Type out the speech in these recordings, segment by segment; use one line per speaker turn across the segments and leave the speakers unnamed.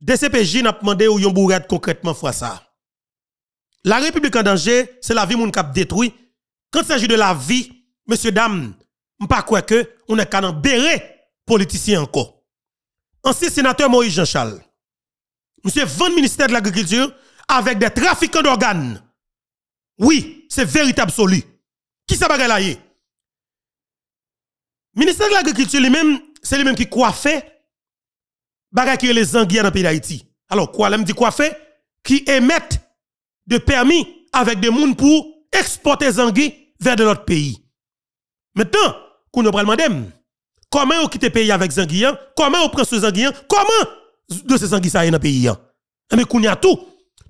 DCPJ n'a demandé ou yon bourrette concrètement fois ça. La République en danger, c'est la vie moun kap détruit. Quand il s'agit de la vie, monsieur dame, pas quoi que on est qu'à politicien encore. Ancien sénateur Moïse Jean-Charles. Monsieur vend ministère de l'agriculture avec des trafiquants d'organes. Oui, c'est véritable absolu. Qui ça bagay là Ministère de l'agriculture lui-même, c'est lui-même qui coiffait bagay qui les anguilles dans le pays d'Haïti. Alors quoi, l'aime dit coiffé qui émettent de permis avec des gens pour exporter anguilles vers de l'autre pays. Maintenant, qu'on nous demander comment on quitte le pays avec anguilles, comment on prend ces anguilles, comment de ces anguilles ça dans le pays? Mais qu'on y a tout,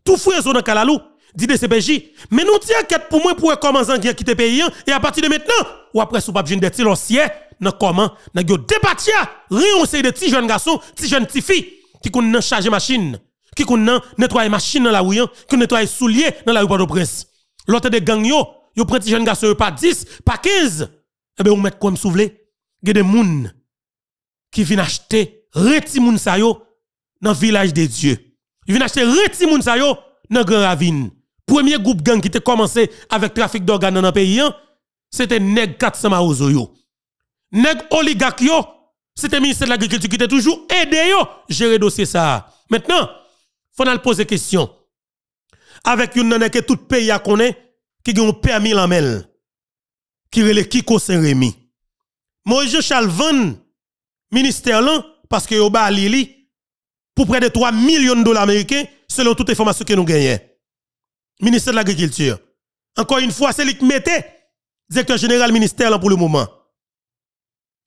tout fouet dans Kalalou, dit de CPJ. Mais nous tiens quête pour moi pour comment anguilles quitter pays et à partir de maintenant, ou après sous pas besoin d'être silencieux, dans comment, dans yo débattia, rien sait de petits jeunes garçons, petits jeunes petites filles qui connaissent charger machine qui connaît nettoyer machine dans la rue, qui nettoyer souliers dans la rue Port-au-Prince. L'autre de gang yo, yo prend jeune garçon pas 10, pas 15. Eh ben on met comme souvlé. Il des moun qui viennent acheter reti moun sa yo dans village des dieux. Ils viennent acheter reti moun sa yo dans Grand Ravine. Premier groupe gang qui a commencé avec trafic d'organes dans le pays, hein, c'était Neg 400 Maozo yo. Neg oligarque c'était le ministère de l'Agriculture qui était toujours aidé yo gérer dossier ça. Maintenant, faut nous poser question. Avec une nana que pays a connaît, qui a un permis la mel, qui relè Kiko Saint-Rémy. Moïse Charles Van, ministère là, parce que yo ba Lili, pour près de 3 millions de dollars américains, selon toute information que nous gagnons. Ministère de l'Agriculture. Encore une fois, c'est lui qui mettait directeur général ministère là pour le moment.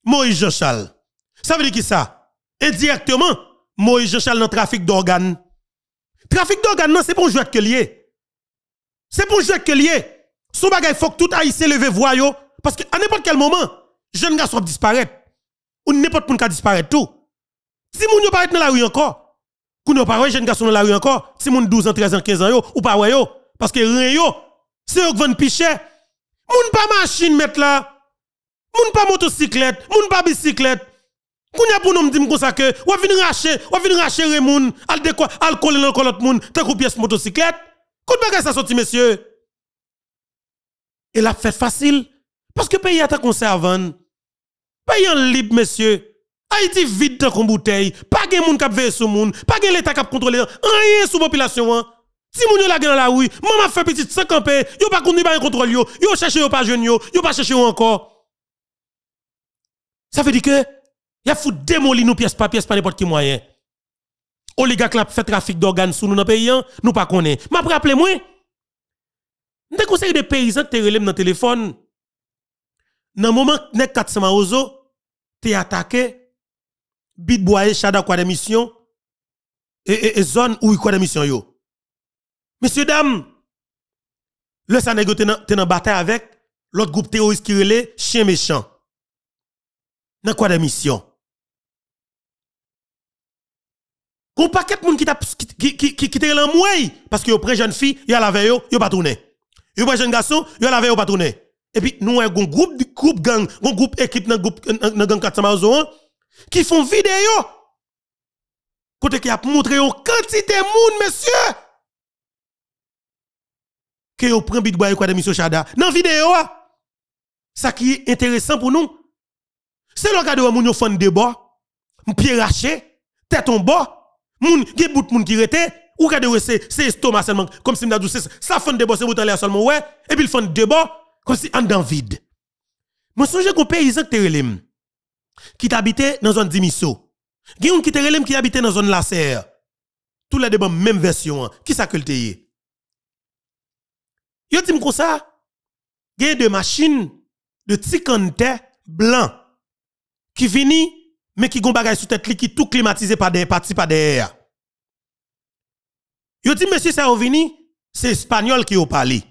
Moïse Jean-Charles. Ça veut dire qui ça? Indirectement, Moïse Jean-Charles dans le trafic d'organes. Trafic d'organes, non, c'est pour jouer que lié. C'est pour jouer que lié. Son bagay faut que tout haïtien leve voyo. Parce que à n'importe quel moment, jeune garçon disparaître. Ou n'importe qui disparaître tout. Si moun yo pas dans la rue encore, kou yo pas jeune garçon dans la rue encore, si moun 12 ans, 13 ans, 15 ans yo, ou pas yo. Parce que rien c'est eux qui vont picher. Moun pas machine mettre là. Moun pas motocyclette, moun pas bicyclette. Kounya pour nous dire comme ça que ou venir racher, ou venir racher les moun, al de quoi, al coller dans l'autre moun, tant coup pièce motocyclette. Kout bagay ça sorti monsieur. Et la fait facile parce que pays a ta conservant. Pays en libre monsieur. Haïti vide dans une bouteille, pas de moun k'ap veille sur moun, pas de l'état k'ap contrôler rien sous population. Si moun yo la dans la rue, maman fait petite 5 campé, yo pas konni ba contrôle yo, yo cherche yo pas jeune yo, yo pas cherche encore. Ça veut dire que y a fou démolir nous pièce par pièce par n'importe quel moyen. Oligarque la fait trafic d'organes sous nous dans pays, hein, nous pas connaît. M'a rappelé moi. Nous conseil des paysans qui te relève dans téléphone. Dans moment que 400 maozo, te attaqué, bit boye, chada quoi de mission, et, et, zone où quoi de mission yo. Messieurs, dames, le Sanego te dans bataille avec l'autre groupe terroriste qui relève, chien méchant. Dans quoi de mission? Gon paquet de monde qui qui qui en parce que yo prend jeune fille, yo la veille yo, yo pas tourner. Yo prend jeune garçon, yo la veille yo. Et puis nous un groupe groupe gang, un groupe équipe dans groupe dans gang 400 qui font vidéo. Côté qui a montré une quantité de monde monsieur. Que yo prend big boy quoi de monsieur Chada. Dans vidéo ça qui est intéressant pour nous. C'est le cas de moun yo fond débat, pied raché, tête en bas moun qui bout moun qui rete ou ka de c'est c'est estomac seulement comme si m'da dit ça fond de c'est bouton là seulement ouais et puis il fond de comme si en dans vide moi songe qu'on paysan te relem qui t'habitait dans zone Dimisso gen qui te relem qui habitait dans zone Lacer tous les débats même version hein. qui ça que le yo dit comme ça gen de machines de ticante blanc qui vini mais qui gon bagay sous tête qui tout climatisé par des parties par derrière. Yo dit monsieur ça vini, c'est espagnol qui a parlé.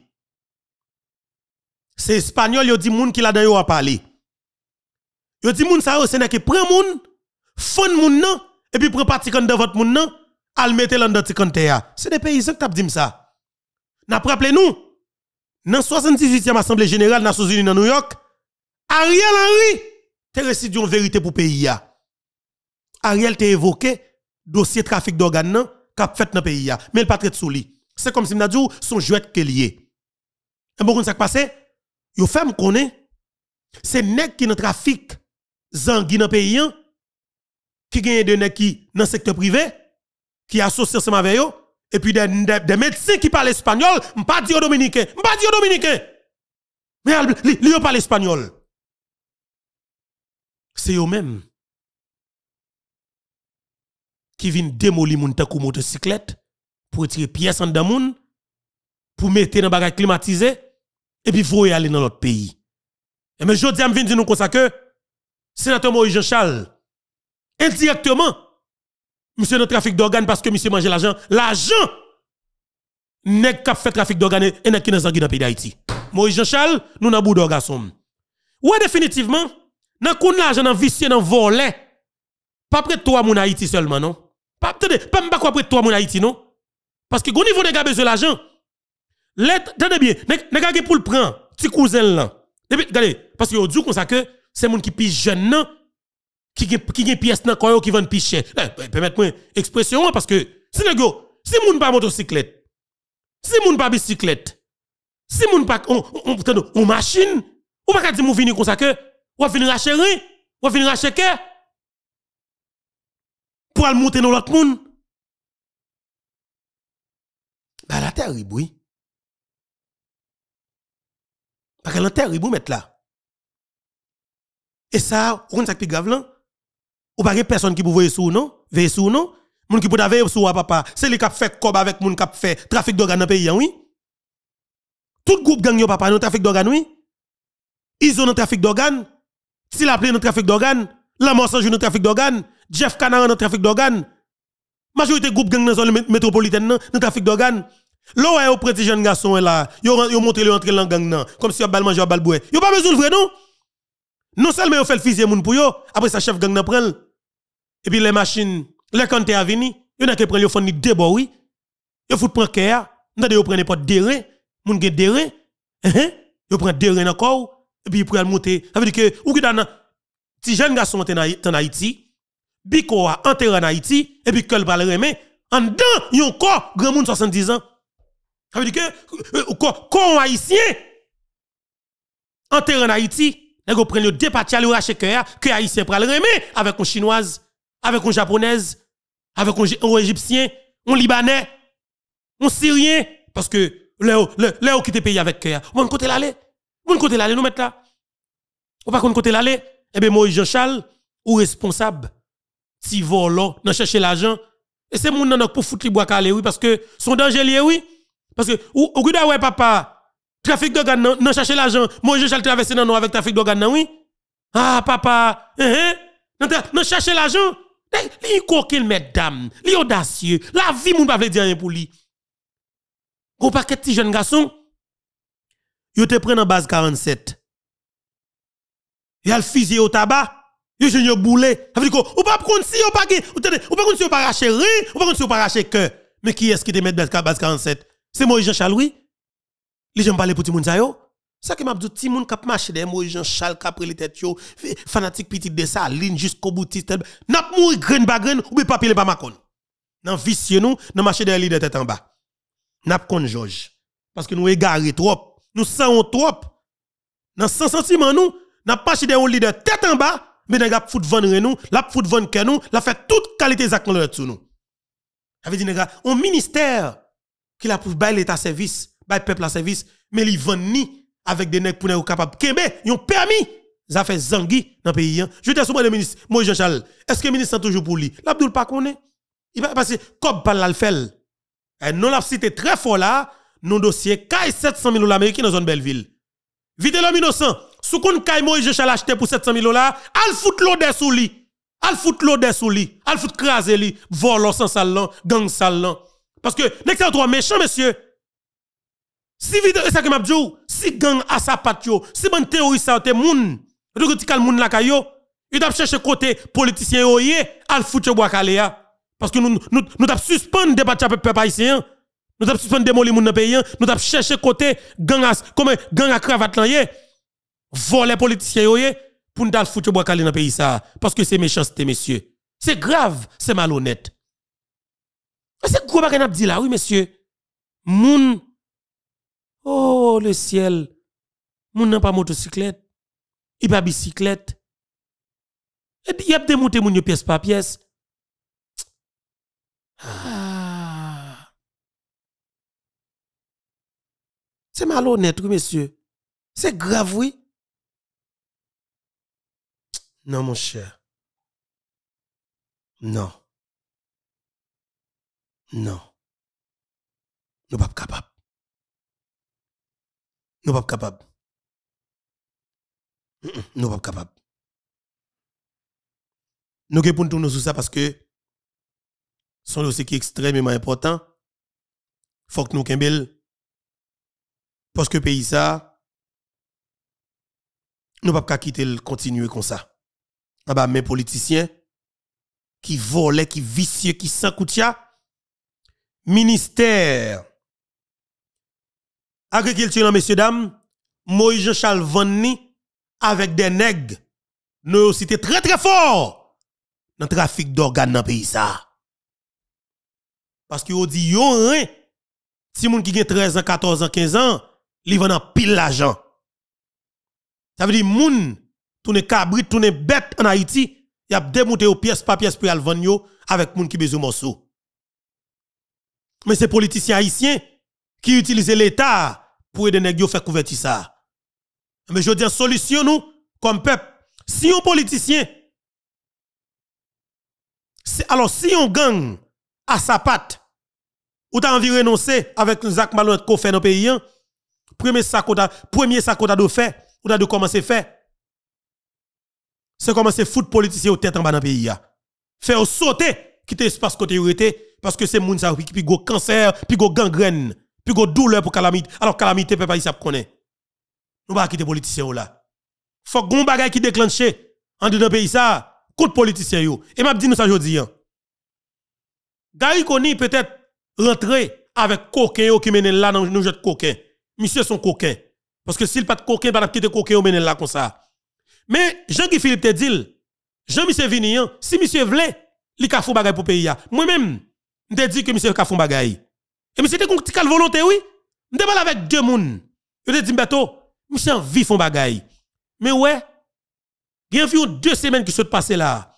C'est espagnol yo dit moun qui la dan yo a parlé. Yo dit moun ça c'est n'est que prend moun, fon moun nan et puis prend parti de votre moun nan, al mette l'an dans C'est des paysans qui t'a dit ça. N'a rappelé nous dans 78e assemblée générale Nations Unies dans New York, Ariel Henry te récit une vérité pour pays Ariel t'a évoqué dossier trafic d'organes qu'a fait dans le pays. Mais il pas traite sous. C'est comme si m'a dit, son jouet qui lié. Et bon, ça qui passe, yo fait me connaît, c'est qui dans trafic dans le pays, qui gagne de qui dans le secteur privé, qui associe ensemble avec et puis des, médecins qui parlent espagnol, pas dire dominicain, pas dire dominicain. Mais ils parlent espagnol. C'est eux-mêmes qui viennent démolir mon takou motocyclette pour tirer pièces en dedans moun pour mettre dans bagage climatisé et puis faut aller dans l'autre pays. Et mais je dis à dire nous comme ça que sénateur Moïse Jean-Charles indirectement monsieur dans trafic d'organes parce que monsieur mange l'argent, l'argent n'est qu'à fait trafic d'organes et n'est qui dans le pays d'Haïti. Moïse Jean-Charles, nous n'avons bout d'orgasme. Ouais définitivement, dans qu'on l'argent dans vicieux dans volé. Pas près toi mon Haïti seulement non? Pas attendez, pas pas quoi près toi mon Haïti non? Parce que au niveau des gars besoin l'argent. Attendez bien, les gars pour le prendre, petit cousin là. Regardez, parce que dit comme ça que c'est moun qui pige jeune non? Qui qui pièce dans quoi qui vend piche. Eh, permettez-moi expression parce que si gars, si moun pas motocyclette, si moun pas bicyclette, si moun pas on on, on machine, ou pas dire moun venir comme ça que ou venir racheter ou venir racheter pour aller monter dans l'autre monde. Bah la terre oui. Parce que la terre oui mettre là. Et ça, on ça qui grave là. Ou pas personne qui peut voir sous non, veiller sous non? Moun qui peut veiller sous papa, c'est lui qui fait cob avec moun qui fait trafic d'organes dans le pays oui? Tout groupe gang yo papa dans trafic d'organes oui? Ils ont un trafic d'organes. S'il a appelé dans trafic d'organes, la mort dans trafic d'organes, Jeff Canard dans trafic d'organes. Majorité groupe gang dans zone métropolitaine dans trafic d'organes. Là où au petit jeune garçon là, yo yo montré le entrer dans gang nan, comme si yo bal manger bal boire. Yo pas besoin de vrai non? Non seulement yo fait le fusil moun pour yo, après sa chef gang prend. Et puis les machines, les quand à venir, yo n'a que prendre yo fond ni débo oui. Yo fout prend cœur, n'tande yo prend n'importe dérin, moun gen dérin. Hein? Yo prend dérin encore et puis pour monter. Ça veut dire que ou qui dans si jeune garçon en Haïti, biko a en Haïti et puis qu'elle parle remet en dedans yon corps grand monde 70 ans. Ça veut dire que euh, quand haïtien enterré en Haïti, go prennent le dépatch le rache cœur que haïtien pral remet avec un chinoise, avec un japonaise, avec un égyptien, un libanais, un syrien parce que Léo Léo qui te pays avec cœur. On côté l'aller. On côté l'aller nous mettre là. Ou pas qu'on côté l'aller. Eh bien Moïse Jean-Charles ou responsable si volo dans chercher l'argent et c'est mon nan pour foutre les bois calé oui parce que son danger oui parce que, ou, ou papa, trafic d'organes, non, chercher l'argent. Moi, je vais traverser dans nous avec trafic d'organes, oui. Ah, papa, hein, hein, non, chercher l'argent. Li coquille, mesdames, li audacieux. La vie, moun pas veut dire rien pour lui. Gros paquet de jeunes garçons, yo te prennent en base 47. a le fusil au tabac. Yo jeune boulé. Ça veut ou pas prendre si ou pas ou pas si ou pas rien, ou pas si ou pas racher cœur. Mais qui est-ce qui te met base 47 c'est Moïse Jean-Charles, oui? Les gens parlent pour tout le monde, yo. Ça qui m'a dit, tout le monde qui des Moïse Jean-Charles, qui a pris les têtes, fanatique petit de ça, ligne jusqu'au boutiste. N'a pas mouru grain bagren ou bien papier pas macon. Nan vicieux nous, nan marché des de tête en bas. N'a pas con. Parce que nous égaré trop. Nous sentons trop. Dans 100 sentiments nous, n'a pas marché des leader tête en bas, mais pas fout vendre nous, la fout vendre que nous, la fait toute qualité sur nous. Ça veut dire, ministère qu'il a pour bailler l'état service, peuple à service, mais il vend ni avec des nègres pour être capable kembe, ils ont permis ça fait zangui dans le pays. Hein. Je te souvent le ministre, moi Jean-Charles, est-ce que le ministre est toujours pour lui? L'Abdoul pas connaît. Il va passer comme par l'alfel. Et non la cité très fort là, non dossier caille 700 000 dollars américains dans zone Belleville. Vite l'homme innocent, sous qu'on caille moi Jean-Charles acheté pour 700 000 dollars, al fout l'eau sous lui. Al fout l'eau sous lui, al fout craser lui, vol sans salon, gang salon. Parce que, n'est pas méchant, monsieur. Si vide, ça que m'a dit, si gang a sa patio, si bon terroriste sa te moun, kal moun la kayo, il t'a cherché côté politicien yoye, al foutre bois kaléa. Parce que nous, nous, nous t'a suspendre débat peuple haïtien. Nous t'a suspendre démolir moun dans pays, nous t'a cherché côté gang as, comme gang à cravate là yé, voler politicien yoye, pour nous foutre bois calé dans pays ça. Parce que c'est méchanceté, messieurs. C'est grave, c'est malhonnête. C'est quoi bagay n'a dit là, oui, monsieur. Moun, oh, le ciel. Moun n'a pas motocyclette. Il pas bicyclette. Il a démonté moun yo pièce par pièce. Ah. C'est malhonnête, oui, monsieur. C'est grave, oui. Non, mon cher. Non. Non. Nous pas capables. Nous pas capables. Nous pas capables. Nous pour nous sur ça parce que son dossier qui est extrêmement important. Faut que nous kembel parce que pays ça nous pas quitter le continuer comme ça. Ah bah mes politiciens qui volaient, qui vicieux, qui sans ministère agriculture, messieurs, dames, Moïse Jean-Charles Vanni avec des nègres, nous cité très très fort dans le trafic d'organes dans le pays. Ça. Parce que dit, yo rien, si moun qui a 13 ans, 14 ans, 15 ans, li vend pile l'argent. Ça veut dire, moun, tourne cabrit, tourne bête en Haïti, y a démonté aux pièces par pièce pour y vendre avec moun qui besoin morceau. Mais c'est politiciens haïtiens qui utilisent l'État pour aider les faire couverture ça. Mais je dis solution nous comme peuple. Si un politicien alors si on gang à sa patte ou t'as envie de renoncer avec Zach Malon qu'on fait dans le pays, hein, premier ça premier ça qu'on de fait, ou t'as de commencer à faire. C'est commencer foot politicien au tête en bas dans le pays. Faire sauter, quitter espace côté parce que c'est moun qui go cancer, puis go gangrène, puis go douleur pour calamité. Alors calamité pas ça connaît. Nous pas quitter politiciens là. Faut gon bagay qui déclenche en dedans pays ça contre politiciens yo. Et m'a dit nous ça jodi hein. Gary Koni peut-être rentrer avec coquin qui mène là dans nous jette coquin. Monsieur son coquin. Parce que s'il pas de coquin, pas quitter coquin mène là comme ça. Mais Jean-Guy Philippe te dit, Jean-Michel Vignon, si monsieur voulait, il a fait bagay pour pays Moi-même, je dit que monsieur Kafon bagay. Et te kon ti volonté oui? Je parle avec deux moun. Je te dit mbeto, monsieur envie font bagay. Mais ouais, il y a deux semaines qui sont passées là.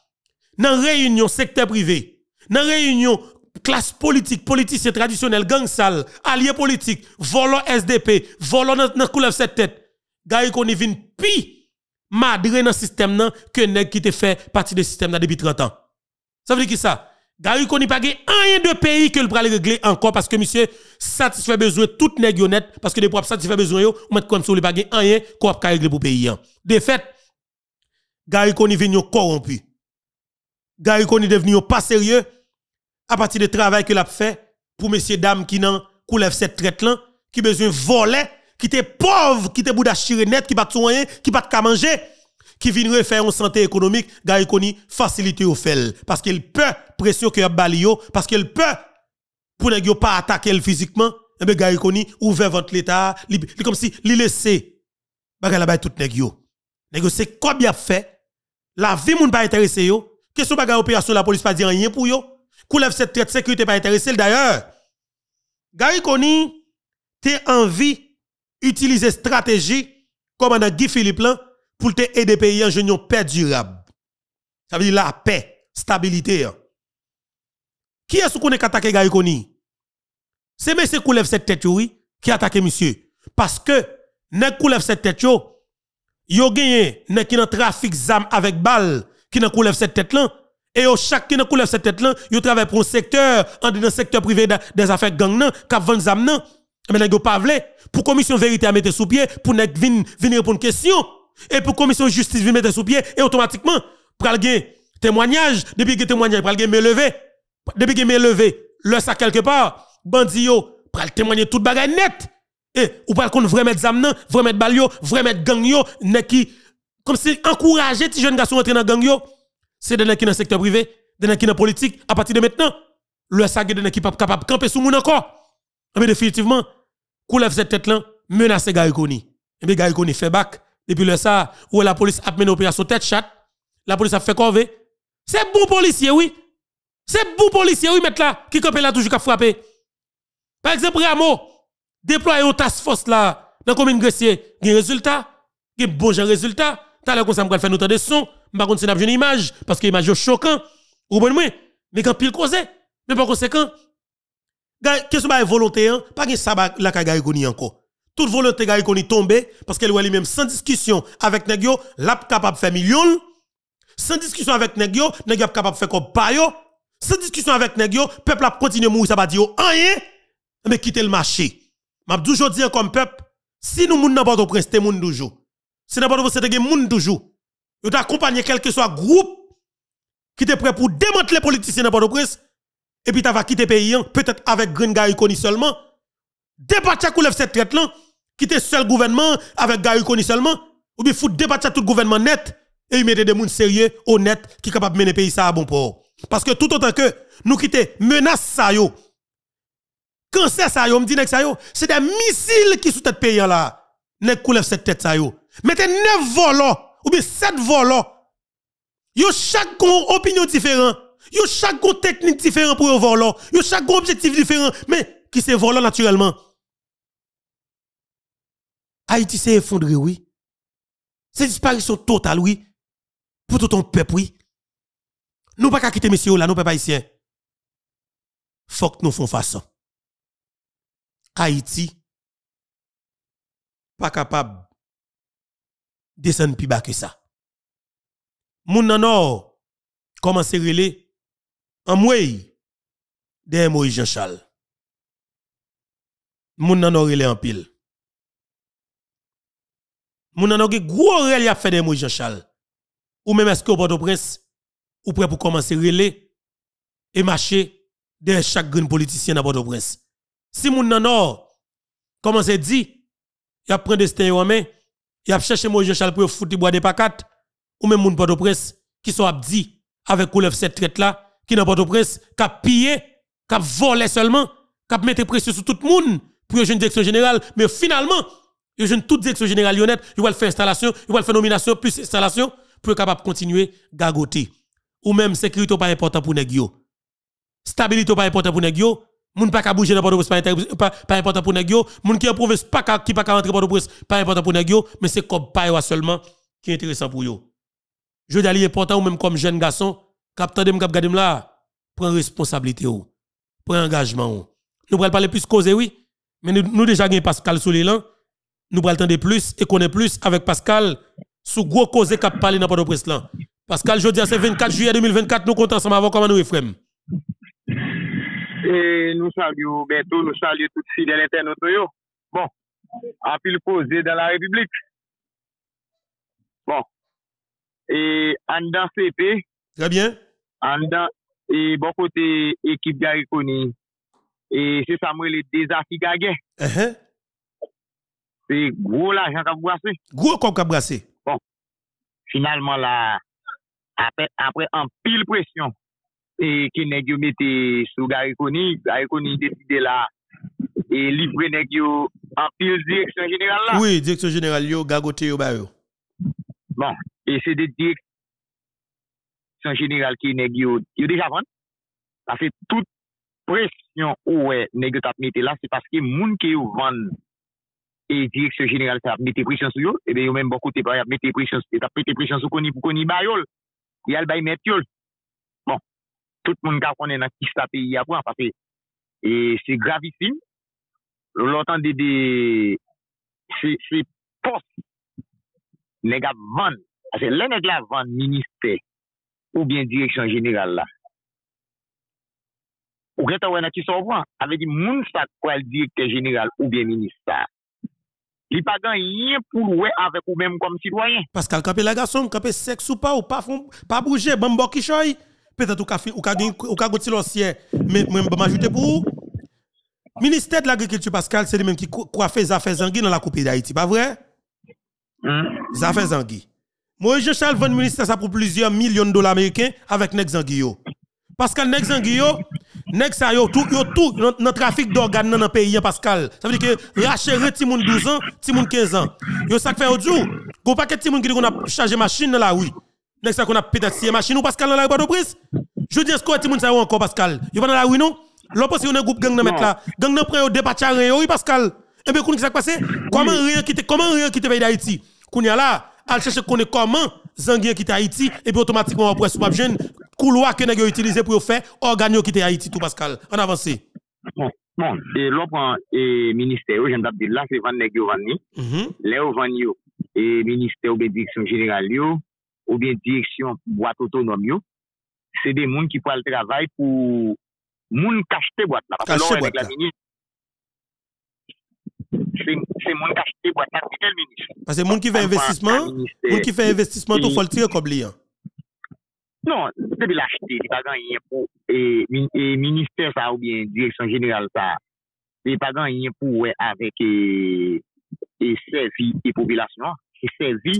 Dans réunion secteur privé, dans réunion classe politique, politicien traditionnel, gang sale, allié politique, volant SDP, volant dans couleur cette tête. Gay qu'on y vin pi madre dans le système que nèg qui te fait partie du système depuis 30 ans. Ça veut dire qui ça? Gary koni pas rien de pays que le pral régler encore parce que monsieur satisfait besoin tout nèg net parce que des pour satisfait besoin yo ou mettre comme ça pas rien qu'on pas régler pour pays de fait Gary koni venu corrompu. Gary koni devenu pas sérieux. À partir du travail que l'a fait pour messieurs dames qui n'en coulève cette traite là qui besoin voler qui était pauvre qui était bouda net qui pas de qui pas de manger qui vient refaire en santé économique, gars koni facilité fait parce qu'il peut pression que bali parce qu'il peut pour ne pas attaquer physiquement, et eh ben gars koni ouvert votre l'état, comme si li laissé bagay tout nèg yo. Nèg c'est quoi bien fait? La vie moun pas intéressé yo. Question bagay opération la police pas dire rien pour yo. Coulève cette traite sécurité pas intéressé d'ailleurs. Gary Koni, t'es envie utiliser stratégie comme dans Guy Philippe là pour te aider pays en une paix durable. Ça veut dire la paix, stabilité. Hein. Qui est-ce qu'on est attaqué Gaï C'est monsieur Koulève cette tête oui qui attaque monsieur parce que ne Koulève cette tête yo gagné ne qui dans trafic zam avec balle qui dans Koulève cette tête là et yo chaque qui dans Koulève cette tête là yo travaille pour un secteur en dans secteur privé des affaires gang nan k'ap vendre zam nan mais nèg pas vle pour commission vérité à mettre sous pied pour nèg vin venir répondre question et pour commission justice vient mettre sous pied et automatiquement pral gen témoignage. Depuis que témoignage pral gen me lever depuis que me lever le ça quelque part bandi yo pral témoigner toute bagaille net. Et ou pral qu'on vrai mettre zam nan vrai mettre bal yo vrai mettre gang ne qui comme si encourager ti jeune garçon entrer dans gang yo c'est de qui dans secteur privé de qui dans politique à partir de maintenant le ça de qui pas capable camper sous moun encore. Mais définitivement coulève cette tête là menacer gars koni et bien gars koni fait bac depuis le ça, où la police a mené opération tête chat, la police a fait corvée. C'est bon policier, oui. C'est pour policiers, oui, mettre là, qui campent là toujours qu'à frapper. Par exemple, Ramo, déployer au task force là, dans la commune Gressier, il y a un résultat, il y a bon résultat. T'as l'air qu'on s'en faire notre son, par contre, c'est une image, parce que l'image est choquant. Ou bon, mais quand pile cause, mais par conséquent, qu'est-ce que c'est volonté, hein? Pas que ça la kagaï encore. Toute volonté gaï koni tombe, parce qu'elle lui même sans discussion avec Negyo, l'a capable de faire millions. Sans discussion avec Negyo, Negyo capable de faire comme. Sans discussion avec Negyo, peuple a continué mourir, ça va dire rien, mais quitter le marché. M'a toujours dit comme peuple, si nous moun n'importe prince, c'est moun toujours. Si n'importe où c'est moun toujours. Vous accompagner quel que soit groupe qui est prêt pour démanteler les politiciens n'importe prince, et puis tu vas quitter le pays, hein, peut-être avec Green seulement. Débattre à cette traite là, quitter seul gouvernement avec Guy seulement, ou bien foutre débattre tout gouvernement net, et y mettre des gens sérieux, honnêtes, qui sont capables de mener pays à bon port. Parce que tout autant que nous quitter menace ça yo, cancer ça yo, dit ça yo, c'est des missiles qui sous tête pays là. Nek coulève cette tête ça yo. Mettez 9 volants ou bien 7 volants. Yo chaque opinion différente. Yo chaque technique différente pour un volant. Yo chaque objectif différent mais qui se volant naturellement. Haïti s'est effondré oui. C'est disparition totale oui. Pour tout ton peuple oui. Nous pas qu'à quitter messieurs là, nous pas haïtiens. Faut que nous fassions façon. Haïti pas capable de descendre plus bas que ça. Moun nan nord commence relé en mouy de Moïse Jean-Charles. Moun nan nord relé en pile. Moun nan gros a fait de Moïse Jean-Charles. Ou même est-ce que au Port-au-Prince ou prêt pour commencer relé et marcher de chaque grand politicien dans Port-au-Prince. Si moun nan nord commence dit? Y a prendre destin en main, y a cherché Moïse Jean-Charles pour foutre bois de pacat ou même moun Port-au-Prince qui sont abdi avec couleur cette traite là qui n'a Port-au-Prince qui a pillé, qui a volé seulement, qui a mis pression sur tout le monde pour une direction générale mais finalement a toute direction générale honnête, il va faire installation, il va faire nomination plus installation pour capable de continuer gagoter ou même sécurité pas important pour nèg yo. Stabilité pas important pour nèg yo. Moun pas ka bouger dans port pas pas important pour nèg yo. Moun qui en province pas qui pas ka rentrer port pas important pour nèg yo, mais c'est comme pas seulement qui est intéressant pour yo. Je est important ou même comme jeune garçon, capteur dem cap gadem là, prend responsabilité ou, prend engagement ou. Nous pourrons parler plus causer oui, mais nous, nous déjà gagné Pascal sous l'élan. Nous attendre plus et connaître plus avec Pascal sous gros cause cap parler dans port là. Pascal, je dis c'est 24 juillet 2024, nous comptons ensemble avant comment nous frères.
Et nous saluons bientôt, nous saluons tous les fidèles internautes. Bon, en pile posé dans la République. Bon. Et en dans CP.
Très bien.
En dans, et bon côté équipe Gariconi. E se sa mwen le dezafi gage. E he. Se gwo la jan
kap brase. Gwo kon
kap brase. Bon. Finalman la, apre an pil presyon, e ke negyo mette sou gare koni, gare koni deside la, e livre negyo an pil direksyon general la.
Oui, direksyon general yo, gagote yo ba yo.
Bon. E se de direksyon general ki negyo, yo deja van. Afe tout presyon ouwe negyo tap mette la, se paske moun ke yo van e direksyon jeneral tap mette presyon sou yo, ebe yo menm bokote pa yap mette presyon sou, tap mette presyon sou koni pou koni bayol, yal bay met yol. Bon, tout moun ka konen nan kis la peyi apwa, paske e, se gravisim, loutan de de se, se pos nega van, ase le neg la van minister ou bien direksyon jeneral la, Ou gen ta wè nan ki sorvan. Ave di moun sa kwa l direkte general ou bien minister. Li pa gan yin pou wè avèk ou mèm kom sidwayen.
Paskal kapè la gason, kapè seks ou pa, ou pa, fon, pa bouje, bèm bo ki bon, choy. Petèt ou ka, ka, ka gouti losye, mèm bèm bon, bon, ajoute pou ou. Ministè de l'agriculture, Pascal, se li mèm ki kwa fè zafè zangi nan la koupi d'Haïti, pa vre? Mm. Zafè zangi. Moje Charles vèn ministè sa pou plizyon milyon dola Ameriken avèk nek zangi yo. Pascal, nek zangi yo... Nek sa yo tout yo tout dans trafic d'organes dans le pays Pascal. Ça veut dire que racheter ti moun 12 ans, ti moun 15 ans. Yo ça fait audio. Go paquet ti moun qui qu'on a chargé machine dans la rue. Nek ça qu'on a peut-être si machine ou Pascal dans la boîte de prise? Je dis, est-ce que tu ça encore, Pascal? Yo pas dans la rue, non? L'on pense qu'on a un groupe gang de mettre là. Gang de prend au départ oui, Pascal. Et bien, qu'est-ce qui s'est passé? Comment rien quitter, comment rien quitter pays d'Haïti? Qu'on y a là, al chercher comment Zangien quitte Haïti, et puis automatiquement, après, sous jeune, couloir que nous avons utilisé pour faire organe quitter Haïti tout Pascal. En avance
bon bon et l'opin et ministère j'aime dire là c'est van nèg vanni. Mhm. Léo vanni et ministère ou bien direction générale ou bien direction boîte autonome c'est des gens qui font le travail pour moun cacheter boîte là parce que avec la ministre c'est moun cacheter boîte là c'est le ministre.
Parce que moun qui fait investissement moun qui fait investissement tout faut le tirer comme liant
Non, debi l'achete, li pa gan yon pou, e, min, e minister sa ou bien direksyon general sa, li pa gan yon pou we avèk e, e servi e populasyon, se servi,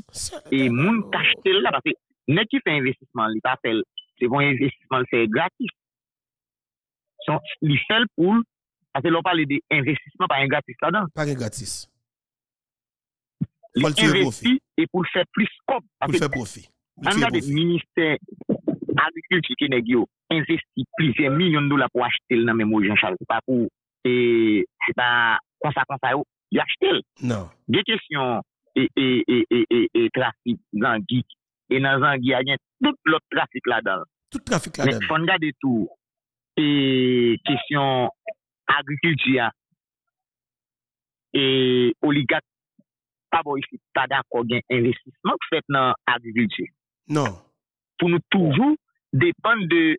e moun t'achete la, parce ne ki fè investisman, li pa fè, se bon investisman fè gratis. Son, li fèl pou, parce lò pale de investisman pa yon gratis la
dan. Pa yon gratis.
Li investi e pou fè plus kop.
Pou fè profi.
An nan de minister agrikulti ki neg yo, investi plize milyon dola pou achete l nan men Moïse Jean Charles. Se pa pou, se pa e konsa konsa yo, yo achete l.
Non.
De kesyon, e, e, e trafik zangi, e nan zangi a gen, tout lot trafik la dan. Tout trafik la dan.
Men fonda de
tou, e kesyon agrikulti ya, e oligat, pa bo yisi, pa da ko gen investisman ki fet nan agrikulti ya.
Non.
Pour nous toujours dépendre de,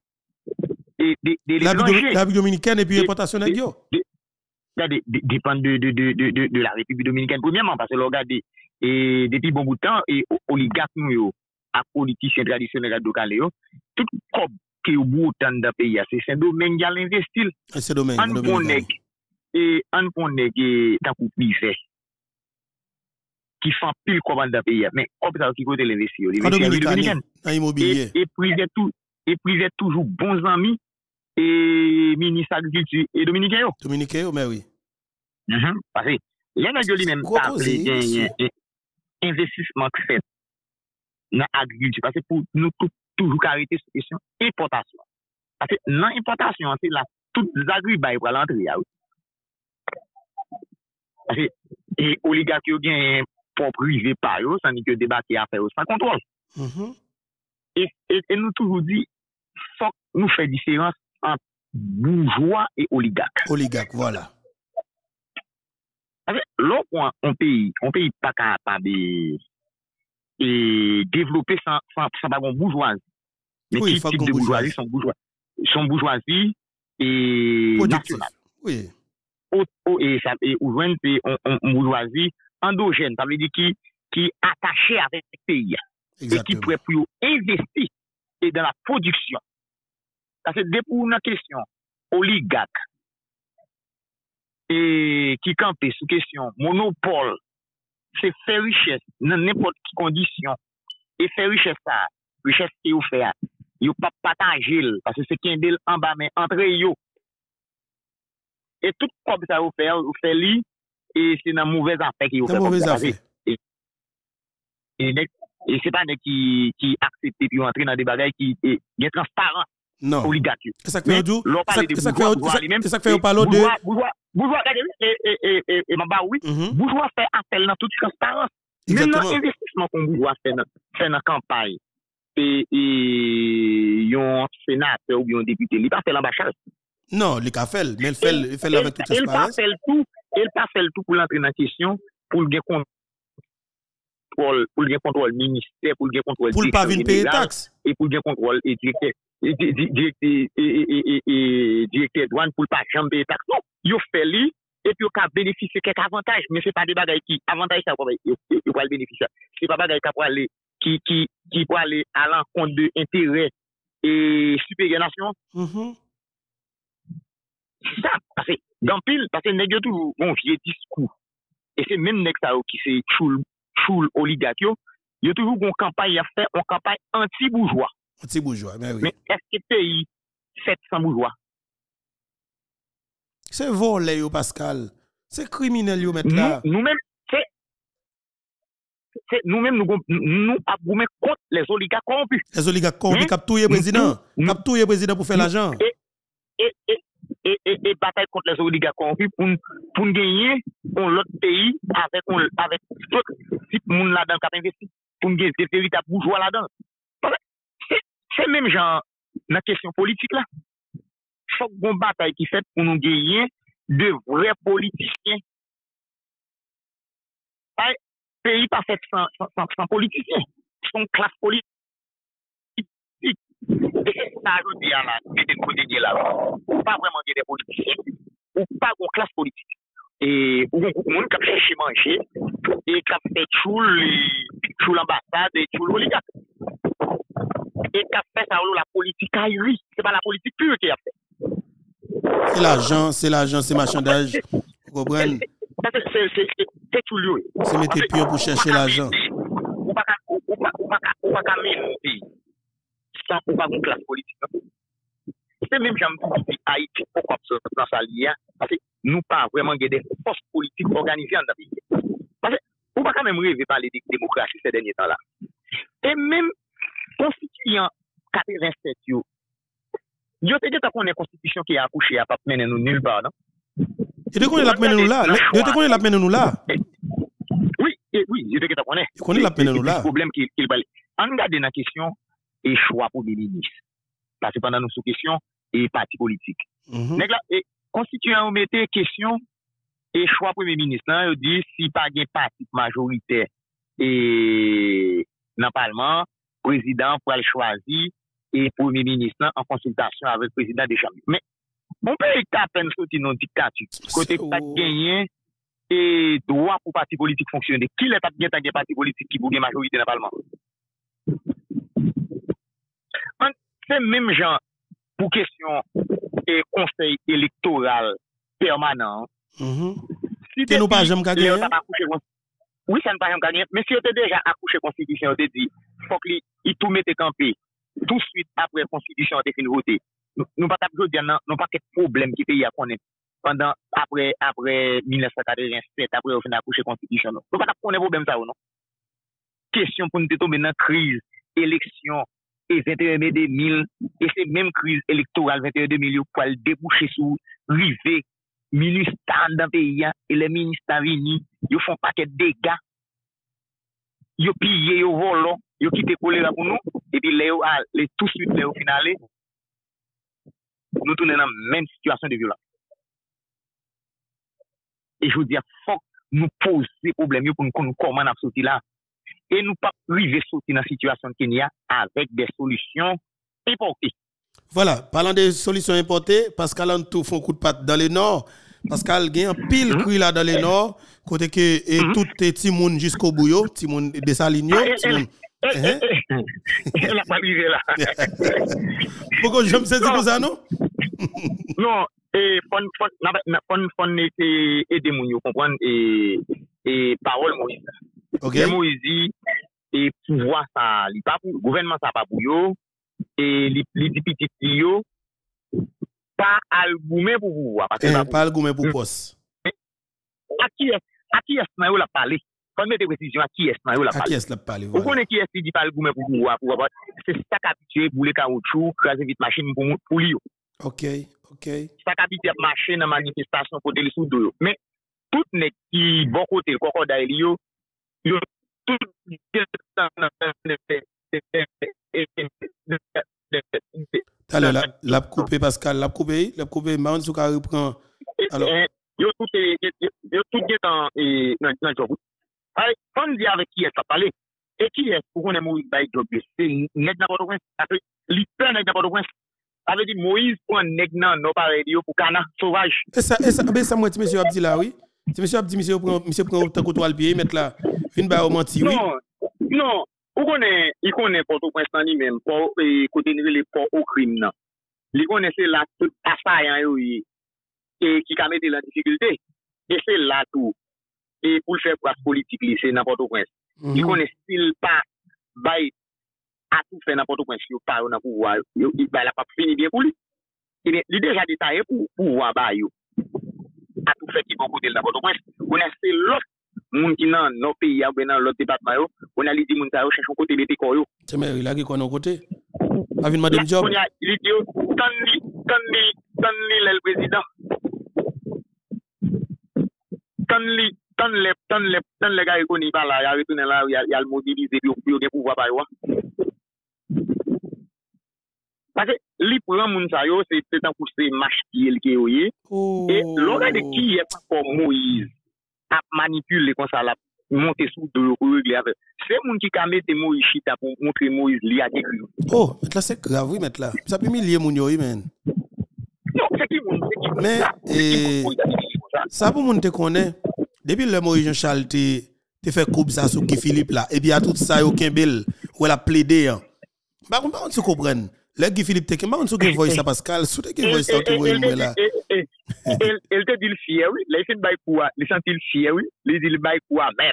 de, de, de l'étranger.
La République dominicaine et puis l'importation de
Dépendre de, la République dominicaine, premièrement, parce que regardez, et depuis bon bout de temps, et oligarques nous, à politiciens traditionnels locaux, tout comme qui est au bout de pays, c'est Saint-Domingue qui a investi.
C'est Saint-Domingue.
On connaît, et on connaît que, d'un coup, il fait. ki fan pil koman da peyi ap, men kopi sa ki
kote l'investi yo. E
prize tou, e prize toujou bon zami, e mini sa agrikultu, e Dominike
yo. Dominike yo, men oui.
Pase, lè nan yo li men ta ple gen investisman ki fet nan agrikultu, pase pou nou toujou karite sou kesyon importasyon. Pase nan importasyon, se la tout zagri baye pou al antre ya ou. Pase, e oligak yo gen privé par eux, ça n'est que débat qui a fait sans contrôle.
Mm-hmm.
et, et, et, nous toujours dit, faut nous faire différence entre bourgeois et oligarques.
Oligarques, voilà.
L'autre point, on pays, on pays pas capable de et développer sans, bourgeoisie. Mais
oui,
type de bourgeoisie sont bourgeois? Sont bourgeoisie et nationale?
Oui.
et et ou c'est une bourgeoisie endogène, ça veut dire qui, qui est attaché avec le pays. Et qui pourrait pour investir dans la production. Parce que dès pour une question, oligarque, et qui campait sous question, monopole, c'est faire richesse dans n'importe quelle condition. Et faire richesse ça, richesse qui vous fait, vous pas partager, parce que c'est qu'un en bas, mais entre eux. Et tout comme ça vous fait, vous fait e se nan mouvez anfe ki yo
fè. Nan mouvez
anfe. E se pa ne ki aksepte pi yo antre nan de bagay ki gen transparent
oligatyo. E sak fè yo djou? Lò pale de boujwa li
men. E sak fè yo palo de... Boujwa, gade, e mba oui, boujwa fè apel nan tout transparent. Men nan investisman kon boujwa fè nan kampay. yon senate ou yon depute, li pa fel ambachal.
Non, li ka fel, men fel avèk tout espanyans.
El pa fel tout, El pa fel tout pou l'entre nan kesyon pou l'gen kontrol, pou l'gen kontrol minister, pou l'gen kontrol...
Pou l'pa vin peye taks.
E pou l'gen kontrol et direkter. direkte douan pou l'pa jambe tak non, yo fè li epi yo ka benefise kek avantaj men se pa de bagay ki avantaj sa pou al benefise se pa bagay ka pou al ki pou al alan kont de interè e supergenasyon sa,
mm-hmm.
pase Gampil, parce que nèg yo toujours bon vieux discours. Et c'est même nèg ça qui c'est choul choul oligarque yo, yo toujours gon campagne à faire, on campagne
anti-bourgeois. Anti-bourgeois, ben oui.
Mais est-ce que pays 700 bourgeois
C'est volé yo Pascal. C'est criminel yo mettre là.
Nous-mêmes c'est nous-mêmes nous nous aboumer contre les oligarques corrompus.
Les oligarques corrompus qui ont touyer président, qui ont touyer président pour faire l'argent.
Et, et, et, et, et, et bataille contre les oligarques corrompus pour, pour gagner un l'autre pays avec, un avec d'autres types de monde là-dedans qui a investi, pour gagner des véritables bourgeois là-dedans. C'est c'est même genre la question politique là. faut qu'on bataille qui fait pour nous gagner de vrais politiciens. Pays pas fait sans, sans, sans, sans politiciens, son classe politique. Sa yo diya la, gete politike la, ou pa vreman gete politike, ou pa gwo klas politik. E ou gwo kouk moun kap chèche manje, e kap fè chou l'ambassade, e chou l'oligat. E kap fè sa ou la politik a yuri, se pa la politik pure ki a
fè. Se l'ajan,
se l'ajan, se machandaj, robren. Se chou l'you.
Se mette pyo pou chèche l'ajan.
Ou pa ka men moun pi. sa pou pa moun klas politik nan. Se mèm jan mou di Haiti pou kop se plan sa li ya, pase nou pa vreman gen de pos politik organize an da bi. Pase pou pa kamem revè pale de demokrasi se denye tan la. E mèm konstituyan 87 yo, yo te deta konen konstitusyon ki akouche a pap menen nou nul ba
nan. Yo te konen lap menen nou la? Yo te konen lap menen nou la?
Oui, oui, yo te konen. Yo konen
lap menen nou la?
An gade nan kesyon e chwa pou mi minis. Pase pandan nou sou kesyon, e pati politik. Mm
-hmm.
Nèk la, e konstituyen ou mette kesyon, e chwa pou mi minis nan, yo di si pa gen pati majorite e nan palman, prezident pou al chwazi e pou mi minis nan an konsultasyon avèk prezident de chanmou. Mè, moun pe ek ta pen soti nan diktatu.
Kote
so... pati genyen e doa pou pati politik fonksyonne. Ki le pati gen ta gen pati politik ki pou gen majorite nan palman? Se mèm jan pou kesyon e konsey elektoral permanent.
Mm -hmm.
si
Ke
nou pa jem kage? Oui, se nou pa jem kage. Men si yo te deja akouche konstitisyon, yo te di, fok li itou mette kampe, tout suite apre konstitisyon te fin vote. Nou pa tap jo diyan nan, nou pa ket problem ki te ya konen. Pendan apre, apre 1987, apre yo fin akouche konstitisyon. Nou pa tap konen problem sa ou non. Kesyon pou nou te tombe nan kriz, eleksyon, et 21 mai 2000, et c'est même crise électorale 21 2000 pour le déboucher sur rivé ministre dans le pays, et les ministres venus, ils font paquet de dégâts, ils pillent, ils volent, ils quittent pour nous, et puis les, ah, les, tout de suite, les, au final, nous tournons dans la même situation de violence. Et je vous dis, faut nous poser problème pour nous connaître comment on a sorti là. E nou pa prive soti nan situasyon Kenya avèk de solisyon importe.
Voilà, palan de solisyon importe, Pascal an tou fon kout pat dan le nor, Pascal gen an pil mm -hmm. kri la dan le
nor,
kote ke e mm -hmm. tout ti moun
jisko bouyo,
ti
moun desalinyo,
ah,
ti moun... El a palize la. Poko
jom se di pou sa nou? Non,
fon ete moun yo kompon e parol moun yo.
Okay.
Mwen Moïse, e pouvoi sa, li pa pou, gouvenman sa pa pou yo, e li, li di pitit li yo, pa al goumen pou pouvoi.
Eh,
pa
al goumen pou pos. Mm.
A ki es, a ki es nan yo la pale? Kon mette presisyon, a ki es nan yo la
pale?
A
ki es la
pale,
voilà.
Ou konen ki es li di pa al goumen pou pouvoi? Se sa kapitye pou le kaoutchou, krasi vit machin pou, pou li yo.
Ok, ok.
Se sa kapitye ap machin nan manifestasyon kote li sou do yo. Men, tout nek ki bon kote kokoday e li yo, yo tout
gen sa
nan de fe, de fe, de fe, de fe, de fe.
Talè, la pou koupe Pascal, la pou koupe, la pou koupe, ma an sou ka repren.
Yo tout gen nan jokou. Ay, kon di avè ki es la pale, e ki es pou konen Moïse bayi jobye, se neg nan Port-au-Prince, apè, li pe neg nan Port-au-Prince, apè di Moïse pou an neg nan no pare di yo pou kana, sovaj.
E sa, e sa, be sa mwen ti mè sè yo ap di la, oui? Se mese ap di mese pren tan koto al piye, met la, fin ba ou manti, oui?
Non, non, ou konen, i konen poto prensan li men, po, e, kote nire le po ou krim nan. Li konen se la tout asayan yo yi, e, ki kamete la disikilte, e se la tout, e pou l'fè pras politik li, se nan poto prens.
Mm -hmm.
Li konen stil pa, bay, atou fè nan poto prens, yo pa yo nan pouwa, yo, yo bay la pa fini bien pou li. E ben, li deja detaye pou pouwa bay yo. atou fè ki bon kote l nan Port-au-Prince, ou nan se lot moun ki nan nou peyi ya ou ben nan lot depatman yo, ou nan li di moun ta yo chèchon kote bete kor yo.
Se mè, il a ki kon nou kote? Avin madèm job?
Moun ya, li di yo, tan li, tan li, tan li lèl prezident. Tan li, tan lèp, tan lèp, tan lèk a yon koni pa la, ya retounen la, ya l mobilize, yo gen pouva pa yo an. Pase, li pran moun sa yo, se tan pou se mach ki el ke yo ye, Mwen de ki ye pa kon Moïse tap manipule kon sa la monte sou de regle ave. Se moun ki ka mette Moïse chita pou montre Moïse li a dekri.
Oh, met la se grav, oui met la. Sa pi mi liye moun yo, oui men.
Non, se ki moun, se ki moun. Men, sa
pou
moun
te konen, depi le Moïse Jean Charles te, te fe koub sa sou ki Philippe la, e bi a tout sa yo Kembel, ou el a ple de yan. Bakon pa moun se kopren. Pascal, te
et-
tu
et-
vois
et-
moi là?
et- et- et- Elle elle te dit le fier, oui. Là, il fait le bail quoi? Il sent le fier, oui. Il dit le bail quoi même?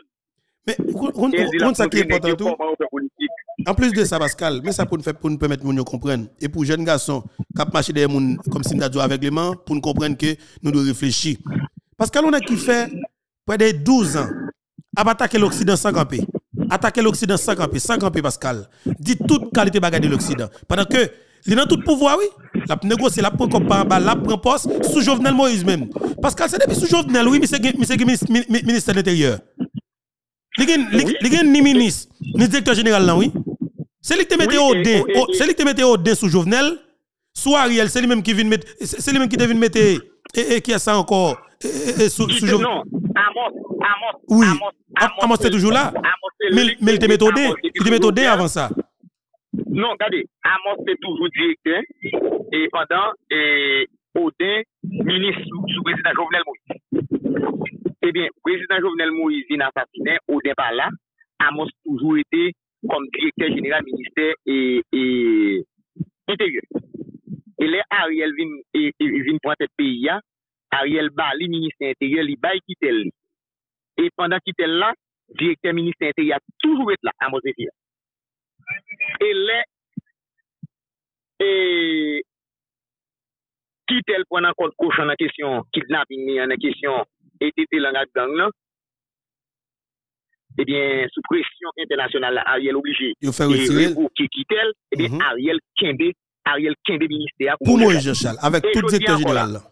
Mais on
Et il dit la
on ça qui est
politique,
important tout.
comment on fait politique.
En plus de ça, Pascal, mais ça pour nous faire pour nous permettre de nous comprendre. Et pour jeunes garçons, qui marcher derrière moun, comme si nous avons avec les mains, pour nous comprendre que nous devons réfléchir. Pascal, on a qui fait près de 12 ans à attaquer l'Occident sans camper. Attaquer l'Occident sans camper, sans camper, Pascal. Dit toute qualité bagarre de l'Occident. Pendant que, il a tout pouvoir, oui. La négocier, la prend comme par bas, la prend poste sous Jovenel Moïse même. Pascal, c'est depuis sous Jovenel, oui, mais c'est ministre de l'Intérieur. Il a ni ministre, ni directeur général là, oui. C'est lui qui te mette
Oui,
au dé, c'est lui qui te mette au dé sous Jovenel, sous Ariel, c'est lui même qui vient mettre, c'est c'est lui même qui te vient mettre, et, et qui a ça encore,
Eh,
eh,
non, Amos, Amos,
oui.
Amos,
Amos, Amos c'est toujours là. Mais il
était méthodé,
il était
méthodé
avant ça.
Non, regardez, Amos c'est toujours directeur et pendant et Odin, ministre sous président Jovenel Moïse. Eh bien, président Jovenel Moïse il assassiné, Odin pas là. Amos toujours été comme directeur général ministère et, et intérieur. Et là, Ariel vient, et, et, vient pointer pays Ariel Bali, ministre intérieur, li bail qui tel li. Et pendant qu'il était là, directeur ministre intérieur a toujours été là, à Mosévia. Et là, et qui tel prend en compte cochon en question, kidnapping ni en question, et était là gang là, eh bien, sous pression internationale, Ariel obligé.
Il fait retirer.
Et qui tel, eh bien,
mm-hmm.
Ariel Kende, Ariel Kende ministère.
Pour moi, Jean-Charles, avec tout directeur général là.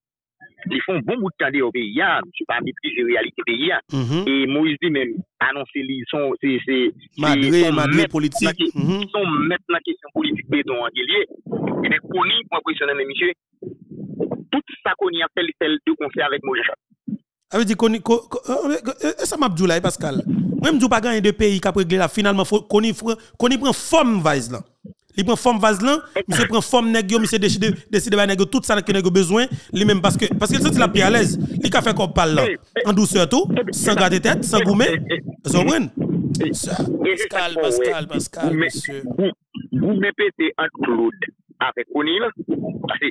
ils font bon bout de temps au pays, hein. je ne suis pas maîtriser la réalité pays. hein.
Mhm.
Et Moïse lui-même annoncé lui son c'est c'est
Madré,
c'est son
madré
maître
politique. Mhm.
son maître dans la question politique béton en lié. Et bien Koni pour impressionner mes monsieur tout ça Koni a fait il fait deux concerts avec Moïse
dit qu'on qu'on- qu'on- euh, euh, euh, ça m'a dit là Pascal même dis pas gagner de pays qui a réglé là finalement qu'on y qu'on y prend forme vase là il prend forme là monsieur prend forme nèg yo monsieur décide décide nèg yo tout ça que nèg yo besoin lui même parce que parce qu'il sent la pied à l'aise. Il a fait comme parle là en douceur tout sans garder tête sans goumer. Vous comprenez Pascal
qu'on-
Pascal Pascal monsieur.
Vous, vous mettez entre Claude avec là. Que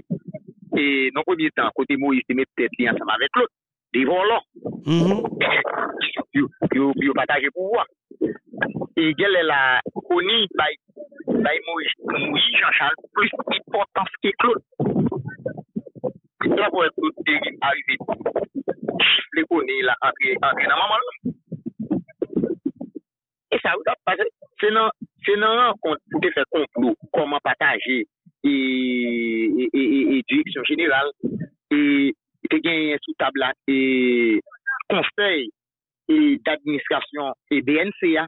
et dans le premier temps côté Moïse il met tête ensemble avec Claude. Devant là.
Mhm.
yo yo yo partage pouvoir et gel la Koni bay Moïse, Moïse Jean-Charles, plus important que Claude. Là, pour être arrivé, les connaît, là, entrer dans maman. Et ça, vous avez c'est dans la rencontre pour faire complot, comment partager et, et, et, et direction générale, et te gagner sous table, et conseil et d'administration et BNCA.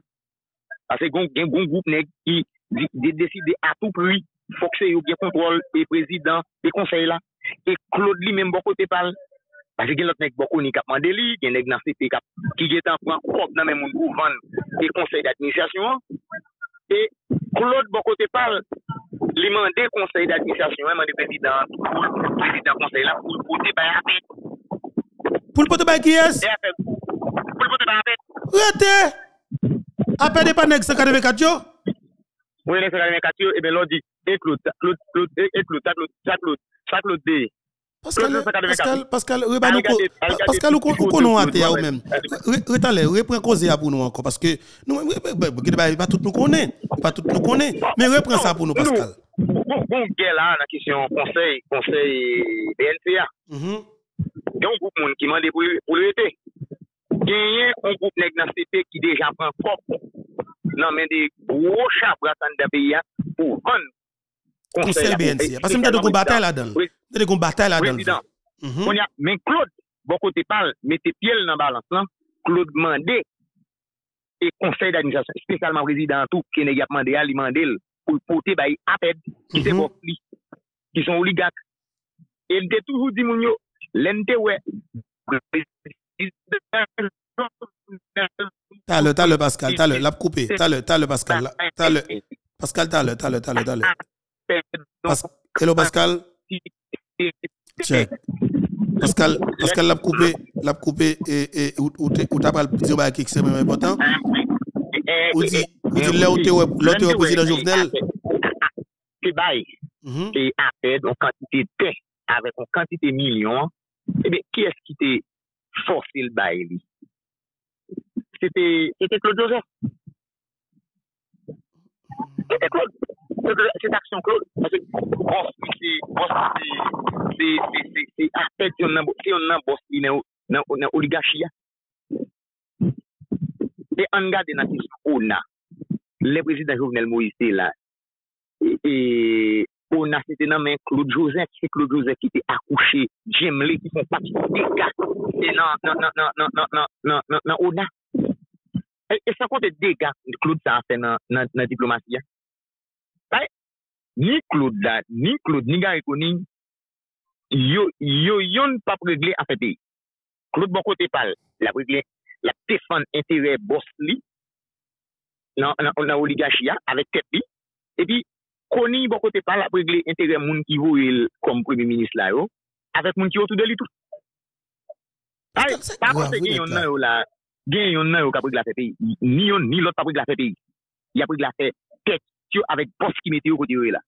Parce que y gen, un groupe qui de deside a tout pri, fok se yo gen kontrol e prezident, e konsey la, e Claude li menm boko te pal, pase gen lot nek boko ni kap mandeli, gen nek nan sepe kap, ki gen tan pran krok nan men moun kouvan, e konsey d'administrasyon, e Claude boko te pal, li mande konsey d'administrasyon, mande prezident, pou prezident konsey la, pou pote bay
apet. Pou pote bay
ki es? Pou pote bay apet.
Rete! Apet de panek 54 yo?
Mwen yon se gane kati yo, ebe lodi, e klout, klout, klout, e klout, sa klout, sa klout, sa klout de.
Pascal, Pascal, Pascal, reban
nou kon,
Pascal, ou kon
nou
ate ya ou men?
Retan
le, repren koze ya pou nou anko, paske, nou, gede ba, pa tout nou konen, pa tout nou konen, men repren sa pou nou, Pascal.
Bon, gen la, nan kisyon konsey, konsey BNCA, gen yon goup moun ki mande pou l'UET, gen yon goup neg nan CP ki deja pran prop, nan men de gwo chapra tan da peyi ya pou an
konsel BNC. Pase mwen te
de
kon batay la dan. Te
de
kon
batay la dan. Men Claude, bon kote pal, mette piel nan balans lan, Claude mande e konsey mhm. d'administrasyon, spesyalman prezidentou, ki ne yapman de aliman del, pou pote bayi apèd, ki se bok li, ki son oligak. El de toujou di moun yo, lente we, prezidentou,
T'as le, t'as le Pascal, t'as le, l'a coupé, t'as le, t'as le Pascal, t'as le, Pascal, t'as le, t'as le, t'as le, t'as le. Pas- Hello Pascal, check. Pascal, Pascal l'a coupé, l'a coupé et, et, ou, ou, ou t'as pas le dire bah, qui c'est vraiment important. Ou dit, ou dit là où t'es, ouais- là où t'es ouais président Jovenel.
Te bay,
Mhm.
te aped, on kantite te, avek on kantite milyon, ebe, ki es ki te force le bay li? c'était Claude Joseph. C'était Claude. Cette action Claude. Parce que boss, c'est aspect qui on a boss qui est oligarchie. Et on garde dans on a. Le président Jovenel Moïse là. Et on a c'était dans main Claude Joseph. C'est Claude Joseph qui était accouché. J'aime les qui font partie des gars. Et non, non, non, non, non, non, non, non, non, non, E, e san kon te dega, Claude sa a fe nan, nan, nan diplomasi ya. Bay, ni Claude la, ni Claude, ni Gary Koning, yo, yo yon pa pregle a fe peyi. Claude bon kote pal, la pregle, la tefan entere bos li, nan, nan oligashi ya, avek tet li, epi Koning bon kote pal, la pregle entere moun ki vou il kom premi minis la yo, avek moun ki yo tout de li tout. Ay, pa kon
se
gen yon nan yo la, gen yon nan yo ka prik la fe peyi. Ni yon, ni lot pa prik la fe peyi. Ya prik la fe tek yo avèk pos ki mete yo kote yo e la.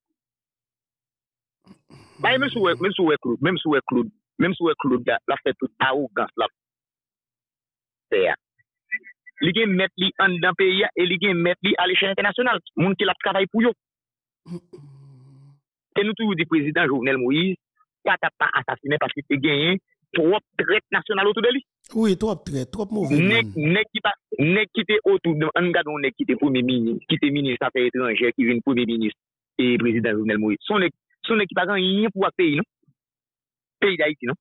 Baye men sou wè kloud, men sou wè kloud, men sou wè kloud la fe tout a ou gans la. Se ya. Li gen met li an dan peyi ya, e li gen met li al eshe internasyonal. Moun ki la travay pou yo. Te nou tou di prezident Jovenel Moïse, pa ta pa asasine pasi te genyen trop traite nationale autour de lui.
Oui, trop traite, trop mauvais.
Nek qui était autour de, on regarde, on est qui était premier ministre, qui était ministre affaires étrangères, qui vient premier ministre et président Jovenel Moïse. Son nek, son nek qui pas rien pour pays, non? Pays d'Haïti, non?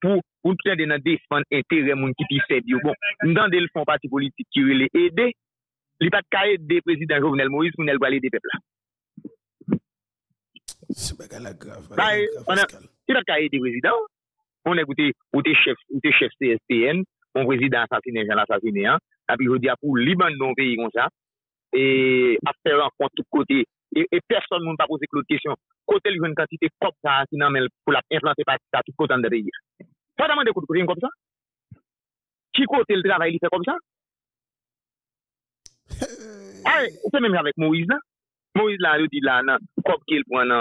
Pour, pour tout de nan défendre intérêt moun qui pi faible. Bon, dans le fond parti politique qui veut aider, li pas ka aider président Jovenel Moïse pour n'elle pas aider peuple là.
C'est pas grave. Pas,
on a, il pas aider président. On ek ou te chef, chef CSPN, on prezident asasine, jan asasine an, api yo di apou liban non peyi kon sa, e apè an kont tout kote, e person moun pa pose klote kesyon, kote li jwen kantite kop sa asinan men pou la implante pati sa tout kote an de peyi. Sa daman de kote kote yon kop sa? Ki kote l travay li fe kop sa? Aè, se mèm javèk Moïse la, Moïse la yo di la nan kop ke l pou an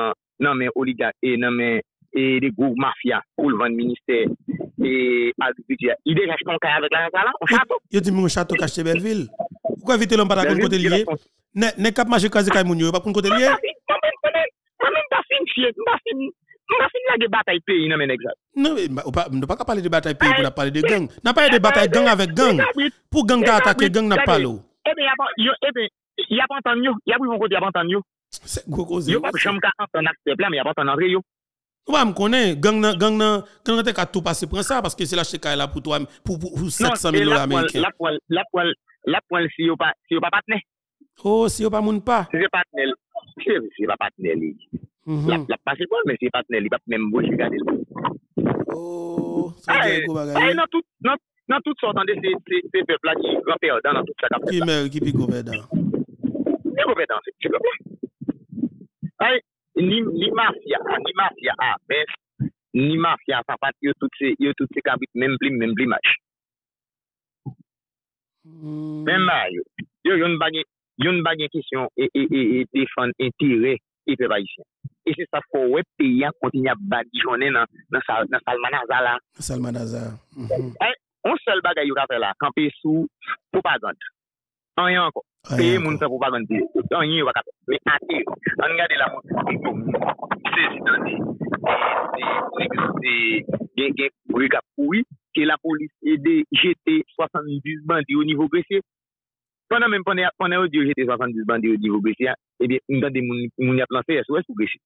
nan men oliga e nan men e de gouv mafya pou lvan minister e agrikultura. I de jach ton kaya vek la jaka la, on chato.
Yo di moun chato kache Belleville. Poukwa vite lom pata kon kote liye? Ne kap maje kaze kay moun yo, pa kon kote liye?
Mwen mwen pa fin fye, mwen pa fin, mwen pa fin la de batay peyi nan men egzat.
Non, mwen pa ka pale de batay peyi, mwen pa pale de gang. Nan pale de batay gang avek gang. Pou gang ka atake, gang nan palo. Ebe,
yapan tan yo, yapan yon kote yapan tan yo. Se gwo koze yo. Yo pa chanm ka anton ak sepla, me yapan tan andre yo.
Ou pas, me connais, gang nan, gang nan, gang nan, t'as tout passer pour ça, parce que c'est l'acheter qu'elle a pour toi, pour, pour, pour non, 700 000 dollars américains.
La poêle, la poêle, la poêle, si y'a pas, si y'a pas partenaire.
Oh, si y'a pas moun pas.
Si y'a partenaire, si y'a pas partenaire, li. Mm-hmm.
La,
la passe pas, mais si y'a partenaire, li, pas même bon, je garde.
Oh, ça va être bagage.
Ah, non, tout, non, non, tout sort, attendez, c'est, c'est, c'est peuple là qui grand perdant dans toute sa capacité. Qui meurt,
qui
pique
au perdant. Qui au perdant,
c'est, c'est peuple là. Aïe. ni, ni mafya, ni mafya a ah, bes, ni mafya a papat, yo tout se, yo tout se kabit men blim, men blimaj. Mm. Men ba yo, yo yon bagye, yon bagye kisyon e, e, e, e defan, e tire, e pe bayisyen. E se sa fo we peyan kontinye bagi jone nan, nan, sal, nan Salmanaza la.
Salmanaza. Mm -hmm.
E, eh, on sel bagay yo ka fe la, kanpe sou, pou pa gant. An yon anko. Ah, Peye moun
sa pou pa gante, an
yin
wak apè. Me
ate, an gade la moun se kou, se zidande, se gen gen kou yi kap
koui,
ke la polis ede jete 70 bandi ou nivou gresye. Panan men panen ou
diyo jete 70
bandi
ou
nivou
gresye,
ebe
mdande
moun ya planse ya sou es ou gresye.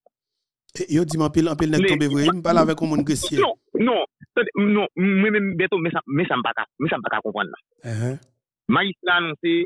Yo di man pil, an pil nek tombe vwe, mpala avek ou moun gresye.
Non, non, non,
mwen
men beto,
mwen sa mbaka, mwen sa mbaka konpon la. Majis la anonsi,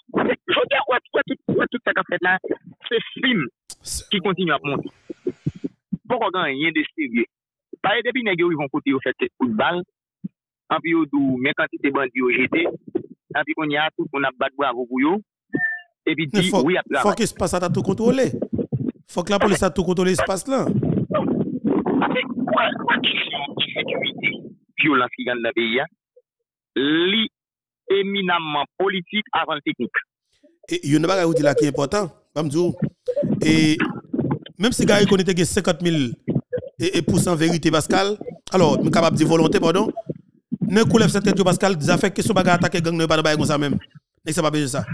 Jodi wè tout sa ka fèt la, se film ki kontinu ap monti. Boko gan yon de serye. Pare depi negyo yon kote yo fèt kout bal, anpi yo dou men kantite bandi yo jete, anpi kon ya tout kon ap bat bo
avou
yo,
epi
di wè
ap
la.
Fòk espas ata tout kontrole. Fòk la polis ata tout kontrole espas
la. Afek, wè ki son ki sekurite, violans ki gan la beya, li eminamman politik avan teknik.
Et il y a une là qui est important. Pas me dire. Et même si gars connaît que 50 000 et, et pourcent vérité Pascal, alors je suis capable de dire volonté pardon. Ne coulève cette tête Pascal, ça fait que ce bagarre attaquer gang ne pas de comme ça même. Et ça pas besoin ça?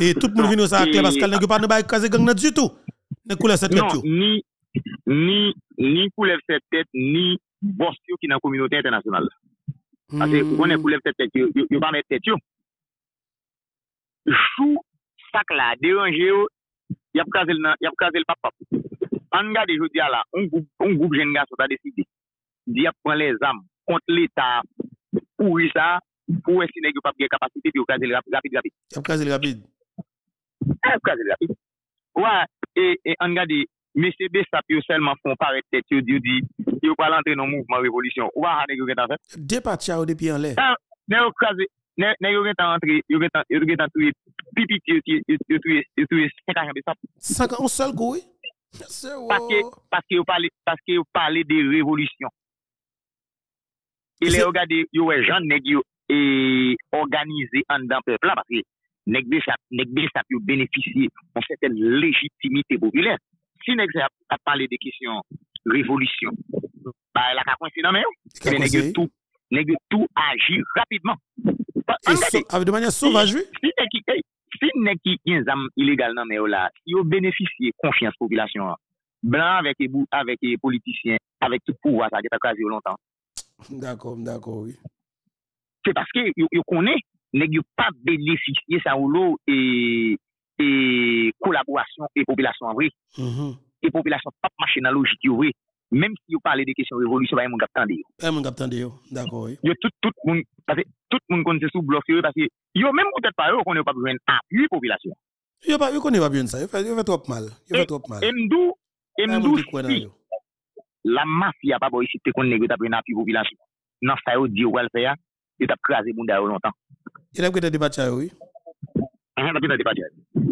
Et tout le monde vient ça clair Pascal ne pas de bagarre caser gang du tout? Ne coulève cette tête
Non, ni, ni, ni coulève cette tête, ni boss qui dans la communauté internationale. Parce que vous connaissez
Hmm.
coulève cette tête, yo pas mettre tête yo. chou sak la, deranje yo, yap kaze l papap. An gade jodi ala, on goup jen gaso ta deside, di ap pran le zam, kont l'Etat, pou yi sa, pou esi neg yo pap ge kapasite, pi yo kaze l rapide rapide.
Yap kaze l rapide?
Eh, yap kaze l rapide. Ouwa, e, e an gade, mesye de sap yo selman fon paret tet yo diyo di, yo pal antre nan mouvman revolisyon. Ouwa, an neg yo gen ta
fe? De pati ya ou
depi an le? An, ne yo kaze, Nè yon gen tan antre, yon gen tan, yon gen tan touye, pipit yon touye, yon touye, yon touye
50 jan de sap. 50 an
sol go
e?
Se wou. Paske, paske yon pale, paske yon pale de revolisyon. E
le
yon gade, yon wè jan neg yon, e, organize an dan pepla, paske neg de sap, neg de sap yon beneficye an seten legitimite populè. Si neg se ap pale de kisyon revolisyon, ba la ka konsi nan men yo, neg yo tou, neg yo tou
agi
rapidman.
Ave ah, de manye sauvaj vi?
Si nek ki eh, yon zam ilegal nan me yo la, yo beneficye konfians populasyon an. Blan avèk e bou, avèk e politisyen, avèk tout pouwa sa, jeta kazi yo lontan.
D'akor, d'akor, oui.
Se paske yo konen, nek yo pa beneficye sa ou lo e kolaborasyon e populasyon an vre.
Mm-hmm.
E populasyon pa mache nan logik yo vre. Mem si yo pale de kesyon revolusyon, ba yon moun kap tande yo.
Yon moun kap tande yo, dako yo.
Yo tout, tout moun, pase, tout moun kon se sou blof yo, pase, yo menm kote pa yo kon yo pa pou jwen apuy populasyon.
Yo pa, yo kon yo pa pou jwen sa, yo fe trop mal, yo fe trop mal.
Mdou, mdou si, la mafya pa boy si te kon negyo ta pou jwen apuy populasyon, nan sa yo diyo wèl fe ya, yo tap krasi moun da yo lontan. Yon ap kwen te debatya yo,
oui?
An, ap kwen te debatya yo.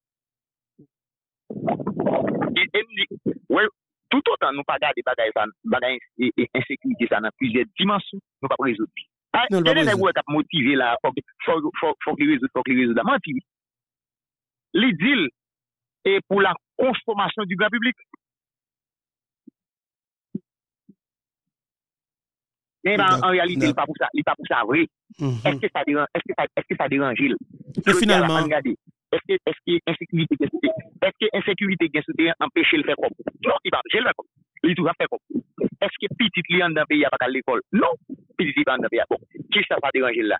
E mdi, wè, tout otan nou pa gade bagay san, bagay insekwiti san nan pizè
dimansyon,
nou
pa
prezout. A, elè nè wè tap motive la, fòk li rezout, fòk li rezout la manti. Li dil, e pou la konformasyon du gran
publik.
Men an realite, li pa pou sa vre. Eske sa derangil?
E finalman,
eske, eske, insekurite gen sou te, eske insekurite gen sou te empèche l fè kom? Non, i pa, jè l fè kom. Li tou sa fè kom. Eske pitit li an dan peyi apak al l'ekol? Non, pitit li an dan peyi apak. Ki sa pa bon. deranje la?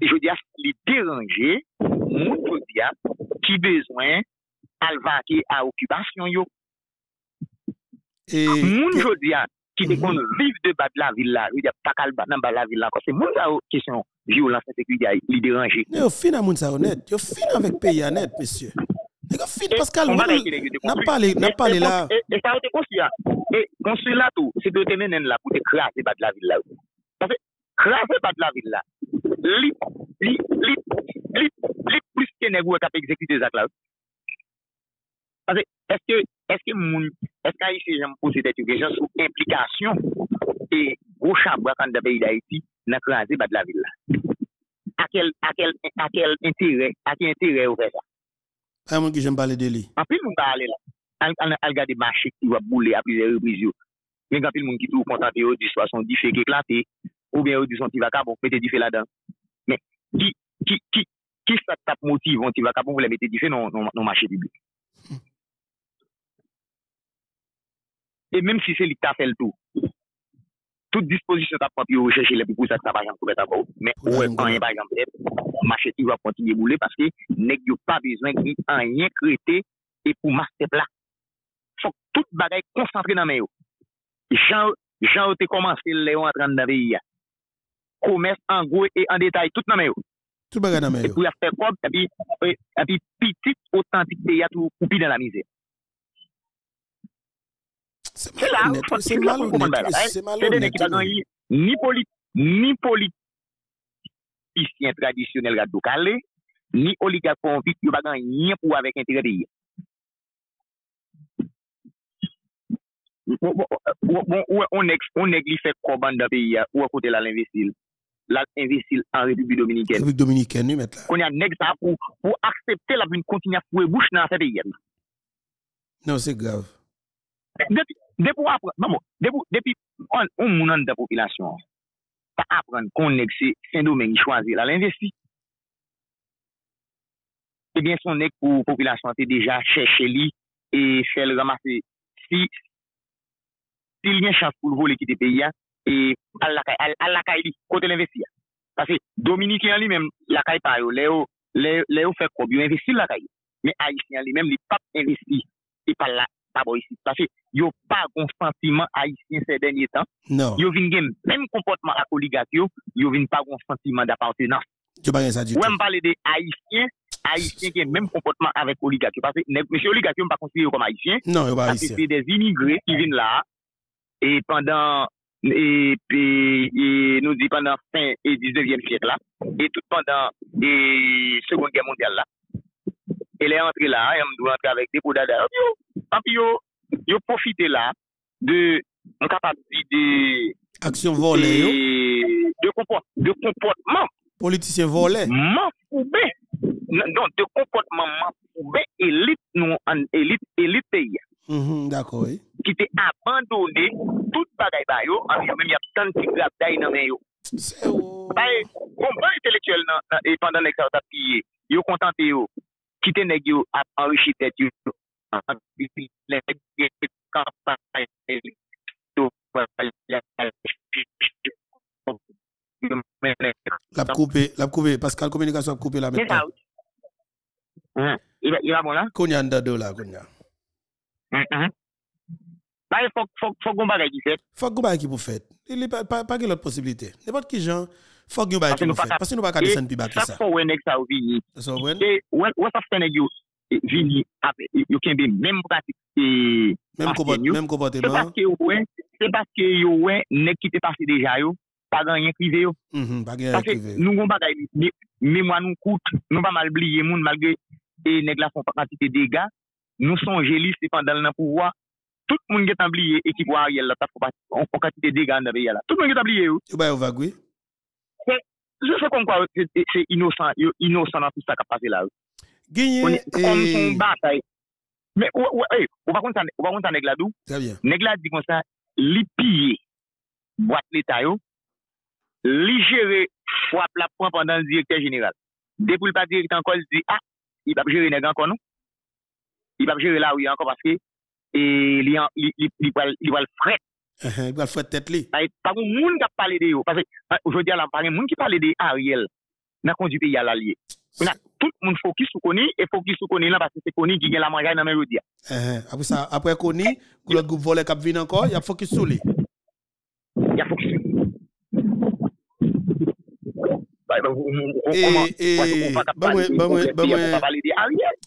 Je di as, li deranje, moun pou di as, ki bezwen al vake a okupasyon yo. Et... Moun je di as, jodi a, ki de kon de la villa, jodi a pa kal nan bad la villa, kwa se moun sa efekwi di a li.
Yo fin a moun sa o net, yo fin avèk peyi a net, mesye. Yo fin, Pascal, nan pale la.
E sa o te konsi a, e konsi la tou, se te menen la pou te krasi bad la villa. Krasi bad la villa, li, li, li, li, li plus ke negou e kap ekzekute zak Pase, eske, eske moun, eske a yi se jen pose tete yon gen sou implikasyon e gwo chabwa kan da peyi da iti nan krasi bat la vil la. Akel, akel, akel intere, akel intere ou fe sa.
A moun ki jen pale de li.
Anpil moun pale la. Al, al, al gade machik ki wap boule api zè repriz yo. Men kapil moun ki tou kontate yo di swa son di fe ke klate ou ben yo di son ti vaka bon, mette di fe la dan. Men, ki, ki, ki, ki sa tap motiv an ti vaka bon, vle mette di fe non, non, non machik publik. E menm si se li ta fel tou, tout disposisyon ta pwant yo recheche le pou pou sa ta bajan pou beta pou. Men ou e pan yon bajan pou beta, mache ti wap konti ye boule paske nek yo pa bezwen ki an yon krete e pou maste pla. Fok tout bagay konsantre nan men yo. Jan ou te komanse le yo antran nan veyi ya. Komes, an gwe, e an detay, tout nan men yo.
Tout bagay nan men yo.
E pou la fè kob, api pitit, otantik te ya tou koupi nan la mizè.
Se malonèt, se malonèt.
Ni polit, ni polit, isyen tradisyonel gado kale, ni oligak konvit, yo bagan yen pou avèk entere de yen. Ou neg li fèk koban da peyi ya, ou akote la l'investil. La l'investil an Republi Dominikèn.
Republi Dominikèn, nou met la.
Kon ya neg sa pou, pou aksepte la pou kontinya kontinyak pou e bouch nan se peyi ya.
Non, se grav.
Depi, Depou apren, non, bon, mamo, depou, depi, on, on mounan da popilasyon, ta apren konek se sen domen yi chwazi la l'investi. Eh Ebyen son ek pou popilasyon te deja chèche li, e fèl ramase si, si li gen chans pou l'vole ki te peyi ya, e al lakay, al, al lakay li, kote l'investi ya. Pase Dominikyan li men lakay pa yo, le yo, le, le yo fè kob, yo investi lakay yo. Men Haitien li men li pap investi, e pa la, pa bo yisi. Pase, yo pa konstantiman Haitien se denye tan. Yo vin gen, men kompotman ak oligat yo, vin pa konstantiman da partenans. Ou em pale de Haitien, Haitien gen men kompotman avek oligat yo. Pase, mèche oligat yo mpa konsidye yo kom Haitien.
Non, yo pa Haitien.
Pase, se de zinigre ki vin la, et pendant et puis et nous dit pendant fin et 19e siècle là et tout pendant et seconde guerre mondiale là E le antre la, e yon mdou antre avèk depo dada. Yo, api yo, yo profite la de, an kapap di
de... Aksyon
volè yo? De komportman.
Politisyen volè?
Man poube. Non, de komportman man poube elit nou an elit elit
peyi. Mm-hmm,
D'akor, eh. Ki te abandone tout bagay ba yo, an yon mèm yap tan ti grap day nan men yo.
Se ou...
Baye, konban e intelektuel nan, e pandan ek sa wata piye, yo kontante yo. kite neg yo ap anrichi tet yo, ap neg yo kampanye yo,
Lap koupe, lap koupe, Pascal Komunikasyon ap koupe la
met pa. Il a bon la?
Konya an dado la, konya.
Mm, mm. Fok gomba ki pou fet.
Fok gomba ki pou fet. Pa gen lot posibilite. Nepot ki jan, Fok yon bay ki nou fè. Pase nou baka desen pi baki e, sa.
Sak fò wè nek sa ou vini. Sa wè? Wè sa fè nek yo e, vini e, yo kenbe menm pratik se
Menm kompote man.
Se baske yo wè, se baske yo wè nek ki te pase deja yo, mm-hmm, pa gan krive yo. Pa gen yon krive. Nou goun bagay, memwa nou kout, nou pa mal bliye moun malge e nek la fon pratite dega, nou son jeli se pandal nan pouwa, tout moun get an bliye ekip wè a yel la ta fon pratite dega an da be yel la. Tout moun get an bliye
yo. Yo bay ou vagwe?
je fè kon kwa se inosan, inosan nan tout sa kap pase la.
Genye,
kon son batay. Men, ou pa kon sa negladou, neglad di kon sa, li piye, boat l'Etat yo, li jere fwa plapon pandan direkter general. Depoul pa direkter ankon, li di, ah, i pap jere neg ankon nou, i pap jere la ou y ankon, paske, li wal fret,
Il va faire tête li.
Pas un monde qui parle de yo parce que aujourd'hui là pas un monde qui parle de Ariel dans conduit pays à l'allié. On a tout le monde focus sur Koni et focus sur Koni là parce que c'est Koni qui gagne la mangaille dans même
dire. après ça après Koni, l'autre groupe volé cap vient encore, il y a focus sur lui.
Il y a focus.
Et
ben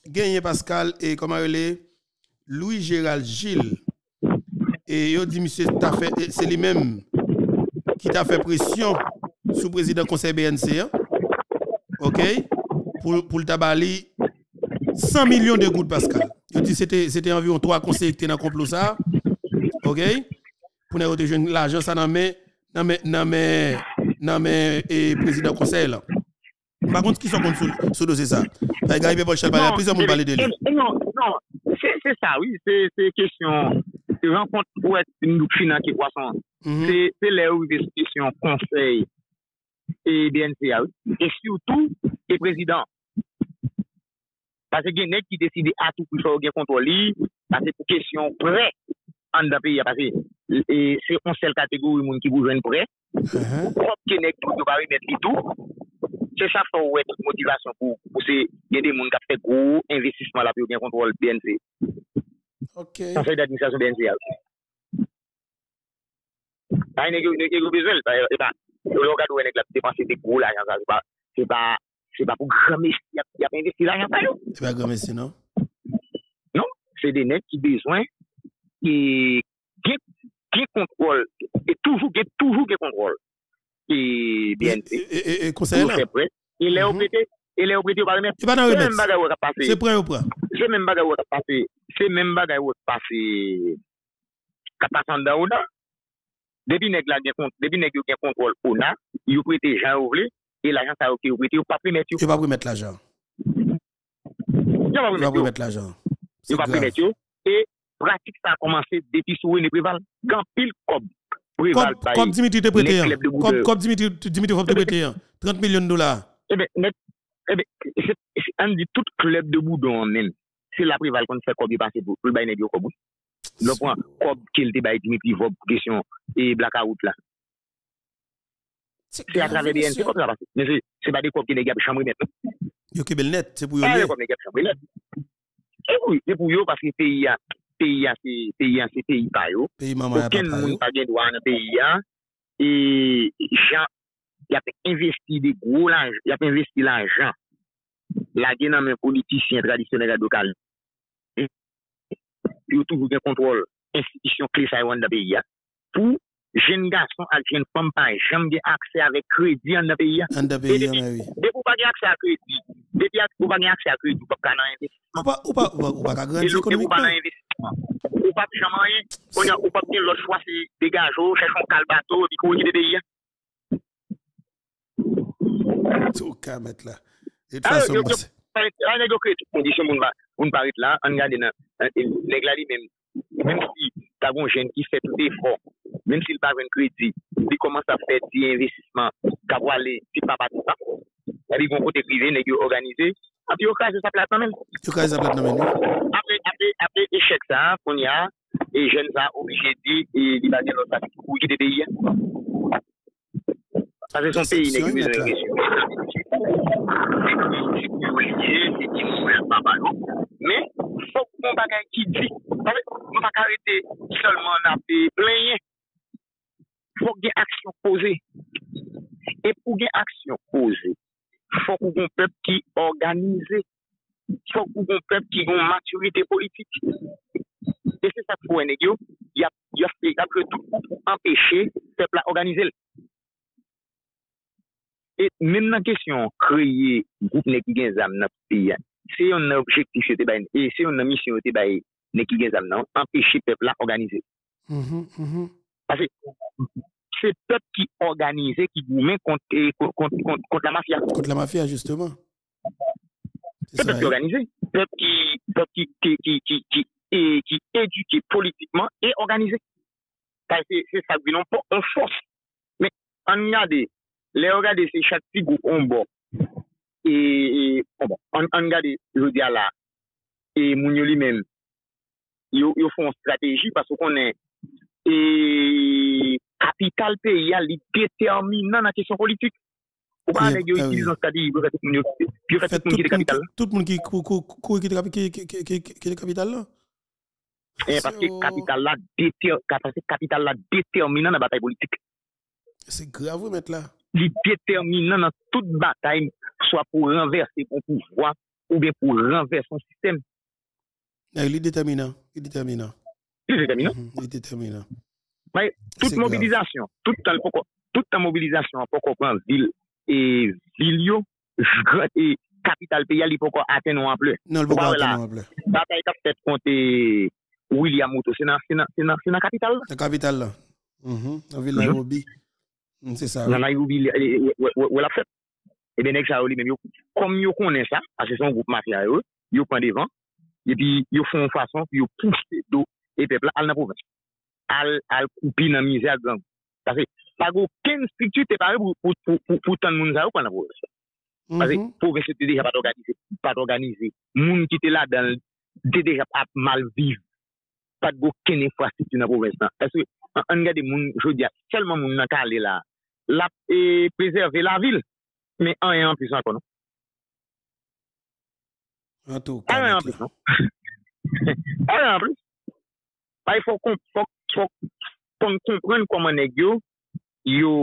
Gagné Pascal et comment il est Louis Gérald Gilles Et il dit monsieur c'est lui-même qui t'a fait pression sous président conseil BNC. hein. OK? Pour pour le tabali 100 millions de gouttes Pascal. Il dit c'était environ trois conseillers qui étaient dans le complot ça. OK? Pour nous rejoindre l'argent ça dans mais dans mais dans mais dans mais et président conseil là. Par contre, qui sont contre sur dossier ça? Par exemple, il y a
Non,
plusieurs monde parler de lui.
Non, non, c'est ça, oui, c'est c'est question, renkont pou et nou fina ki kwasan. Se le uh-huh. ou vestisyon konsey e DNCA. E syoutou, e prezident. Pase gen net ki deside atou pou chou gen kontroli, pase pou kesyon pre, an da peyi apase. E se on sel kategori moun ki goujwen
pre,
ou prop gen net pou jopare net li tou, se sa fò ou et motivasyon pou se gen de moun kapte gro investisman la pou gen kontrol BNC.
Ok.
Conseil d'administration BNCA. Ay, nè gyo bezwen, e pa, yo lò gado wè nè glap depanse de kou la jan sa, se pa, se pa, se pa pou grames, y ap investi la jan sa yo.
Se pa grames se nou?
Non, se de net ki bezwen, ki gen kontrol, e toujou gen, toujou gen kontrol,
ki
BNC. E konsey la?
E
lè ou pete, E le ou
prete ou pa
remersi. Se
men
bagay wak ap pase.
Se pre ou pre.
Se men bagay wak ap pase. Se men bagay wak ap pase. Kapasan da ou da. Depi neg la gen kont, depi neg yo gen kontrol ou na, yo prete jan ou vle, e l'ajan sa ou ki yo
prete, yo pa premet
yo.
Yo pa
premet
l'ajan.
Yo
pa premet l'ajan.
Yo
pa
premet yo. E pratik sa a komanse depi sou e ne preval. Gan pil
kob. Kob Dimitri te
prete.
Kob Dimitri te prete. 30 milyon
dola. Ebe, net Ebe, an di tout klub de boudon men, se la prival kon fè kob yo pase pou, pou l bayne diyo kob ou. Lò pran kob ke l te baye Dimitri Vob kesyon e blakaout la. Se a travè BN, se kob sa pase. Men se ba de kob ke negi ap chambri net.
Yo kebel net, se pou yo
net.
E
yo kob negi ap chambri net. E pou yo, se pou yo, paske peyi a, peyi a, peyi a, se peyi pa yo.
Peyi maman
a
pa
pa
yo.
Oken moun pa gen do an peyi a, e jan y ap investi de gwo lanj, y ap investi lanjan, la gen nan men politisyen tradisyonel adokal. Pi hmm. ou toujou gen kontrol, institisyon kli sa yon da peyi ya. Pou, jen gason ak jen pampan, jen gen akse avek kredi an da peyi ya.
An da peyi ya, mè
wè. De pou pa gen akse ak kredi, de pou pa gen akse ak kredi, ou pa ka nan investi.
Ou pa, ou pa, ou pa ka
grandi
e
ekonomik. Ou
pa
nan investi. Ou pa pi jaman yon, ou pa pi gen lot chwa se degaj ou, chèchon kal bato, di kou
yon de peyi ya. Sou ka met
la.
E
tfa
son
basi.
An
e do kre tout kondisyon moun parit la, an gade nan, neg la li men, men si ta gon jen ki fè tout efor, men si l pa ven kredi, li koman sa fè di investisman, ka wale, si pa pati pa, ebi gon kote prive, neg yo organize, api
yo kaze sa plat nan men.
Yo kaze sa plat nan men. Apre echec sa, kon ya, e jen sa obje di, e li bazen lò sa kou ki te deyen. Pase son peyi nè ki bezè resyou. Mè, fòk moun bagay ki di, moun bagay rete solman apè plenye, fòk gen aksyon pose. E pou gen aksyon pose, fòk ou goun pep ki organize, fòk ou goun pep ki goun maturite politik. E se sa pou enè gyo, y apè tout pou empèche pep la organize lè. Et même dans la question créer groupe nèg qui gen zam dans le pays, c'est un objectif bay, et c'est une mission bay qui gen zam nan, empêcher le peuple à organiser.
Mhm, mhm.
Parce que c'est le peuple qui organise, qui gourmet contre, contre, contre, la mafia.
Contre la mafia, justement. C'est
C'est
ça.
peuple qui
hein.
organisé, peuple qui, peuple qui, qui, qui, qui, qui, et qui est éduqué politiquement et organisé. Parce que Le yo gade se chak figou onbo, e, e onbo, an, an gade yo diya la, e moun yo li men, yo, yo fon strategi paso konen, e kapital pe ya li determinan nan kesyon politik. Ou
pa
aneg yo itilizan strategi, yo katek moun
yo,
yo katek moun ki de kapital.
Tout moun ki kou ki de kapital la?
Eh, e,
paske
kapital la determinan nan batay politik. Se gravou met la. li determinan nan tout batay, swa pou renverse kon pouvoi, ou bien pou renverse son
sistem. Yeah, li
determinan, li
determinan. Li determinan? Mm
-hmm, li
determinan. May,
tout mobilizasyon, tout an, an mobilizasyon an pou kopran vil, e vil yo, e kapital pe yal li pou kon aten ou an ple.
Non, pou kon
aten
ou an ple.
Batay kap pet konte William Moutou, se nan kapital la? Nan kapital
la. An vil la robi.
Mm
-hmm. Mm, nan nan
yon bil wè la fèt. Ebe nek sa ou li men yo, kom yo konen sa, ase son goup mafya yo, yo pren devan, epi yo fon fason, yo pousse do, e pepla al nan provins. Al, al koupi nan mize al gang. Pase, pago ken striktu te pare pou, pou, pou, pou tan moun sa ou pan nan provins. Pase, mm
-hmm.
provins te deja pat organize, pat organize. Moun ki te la dan, te deja pat mal vive. Pat go ken infrastruktu nan provins nan. Pase, an, an gade moun, jodi a, selman moun nan ka ale la, la
e prezerve la
vil, men an
yon
pwisan
konon.
An tou konon. An yon pwisan. An yon pwisan. Bay fò kon kompren koman neg yo, yo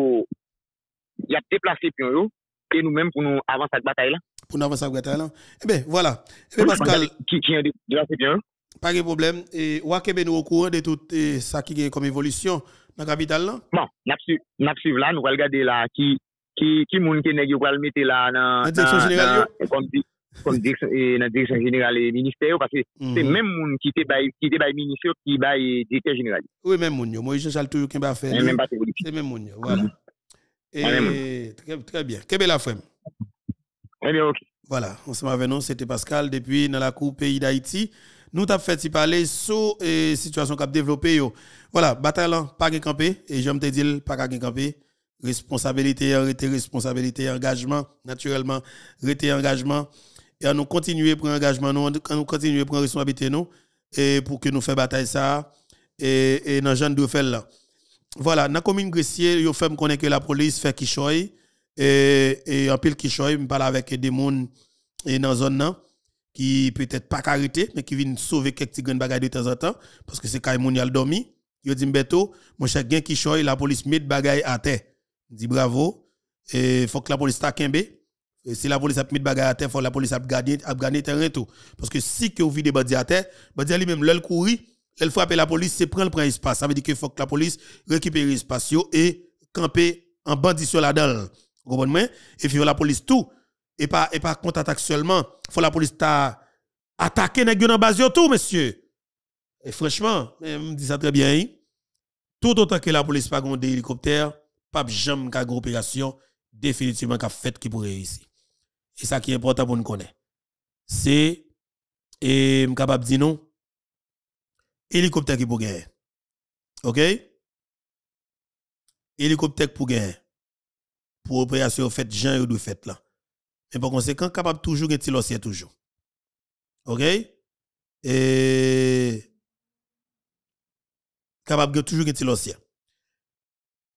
yap deplase pion yo, ke nou men pou nou avans ak batay
la. Pou nou avans ak batay la. Ebe, eh voilà. Eh Ebe Pascal.
Ki yon deplase pion yo.
Page problem. Ou akebe nou okou an de tout sa ki gen kom evolisyon. Dans la capitale là?
Bon, suivre n'a suivre là, nous allons regarder là qui qui qui moun qui nèg yo pral mettre là dans
La direction générale,
dans- comme comme direction et dans direction générale et ministère parce que c'est
Mhm.
même moun qui était bail qui était bail ministère qui bail directeur général.
Oui, même moun yo. Moi, je suis toujours qui m'a fait.
Et même pas.
C'est même moun yo. Voilà.
Ouais,
Et très, très bien. Quelle belle affaire.
Eh bien OK.
Voilà, ensemble avec nous, c'était Pascal depuis dans la Coupe pays d'Haïti. Nous t'avons fait parler sur la situation qu'a développée. Voilà, bataille là, pas de camper. Et j'aime te dire, pas de camper. Responsabilité, arrêter responsabilité, engagement, naturellement, arrêter engagement. Et nous continuer prendre engagement, nous, nous continuer prendre responsabilité, nous, et pour que nous fassions bataille ça, et, et dans Jean faire là. Voilà, dans la commune Gressier, yo fait connaître que la police fait Kishoy, et, et en pile Kishoy, me parle avec des gens et dans zone nan, qui peut-être pas arrêté mais qui viennent sauver quelques petits bagages de temps en temps parce que c'est quand moun yal dormi. Yo dit mbeto mon gain qui choy la police met bagaille à terre. Dit bravo. Et faut que la police ta kembe et si la police a mis bagaille à terre faut que la police a gagné a gagné terrain tout. Parce que si que vous vide bandi à terre bandi lui même l'el courir l'el frapper la police c'est prendre prend espace. Ça veut dire que faut que la police récupère espace yo et camper en bandition là-dedans vous comprenez? Et puis la police tout et pas et pas contre attaque seulement. Faut la police ta attaquer nèg dans base tout monsieur. Et franchement me dis ça très bien hein. tout autant que la police pas des hélicoptères pas jamais gros opération définitivement qu'a fait qui pour réussir. Et ça qui est important pour nous connaître. C'est et capable dire non hélicoptère qui pour gagner OK? Hélicoptère pour gagner pour opération fait Jean yo de fait là mais par conséquent, capable toujours de tirer toujours. OK? Et capable de toujours de tirer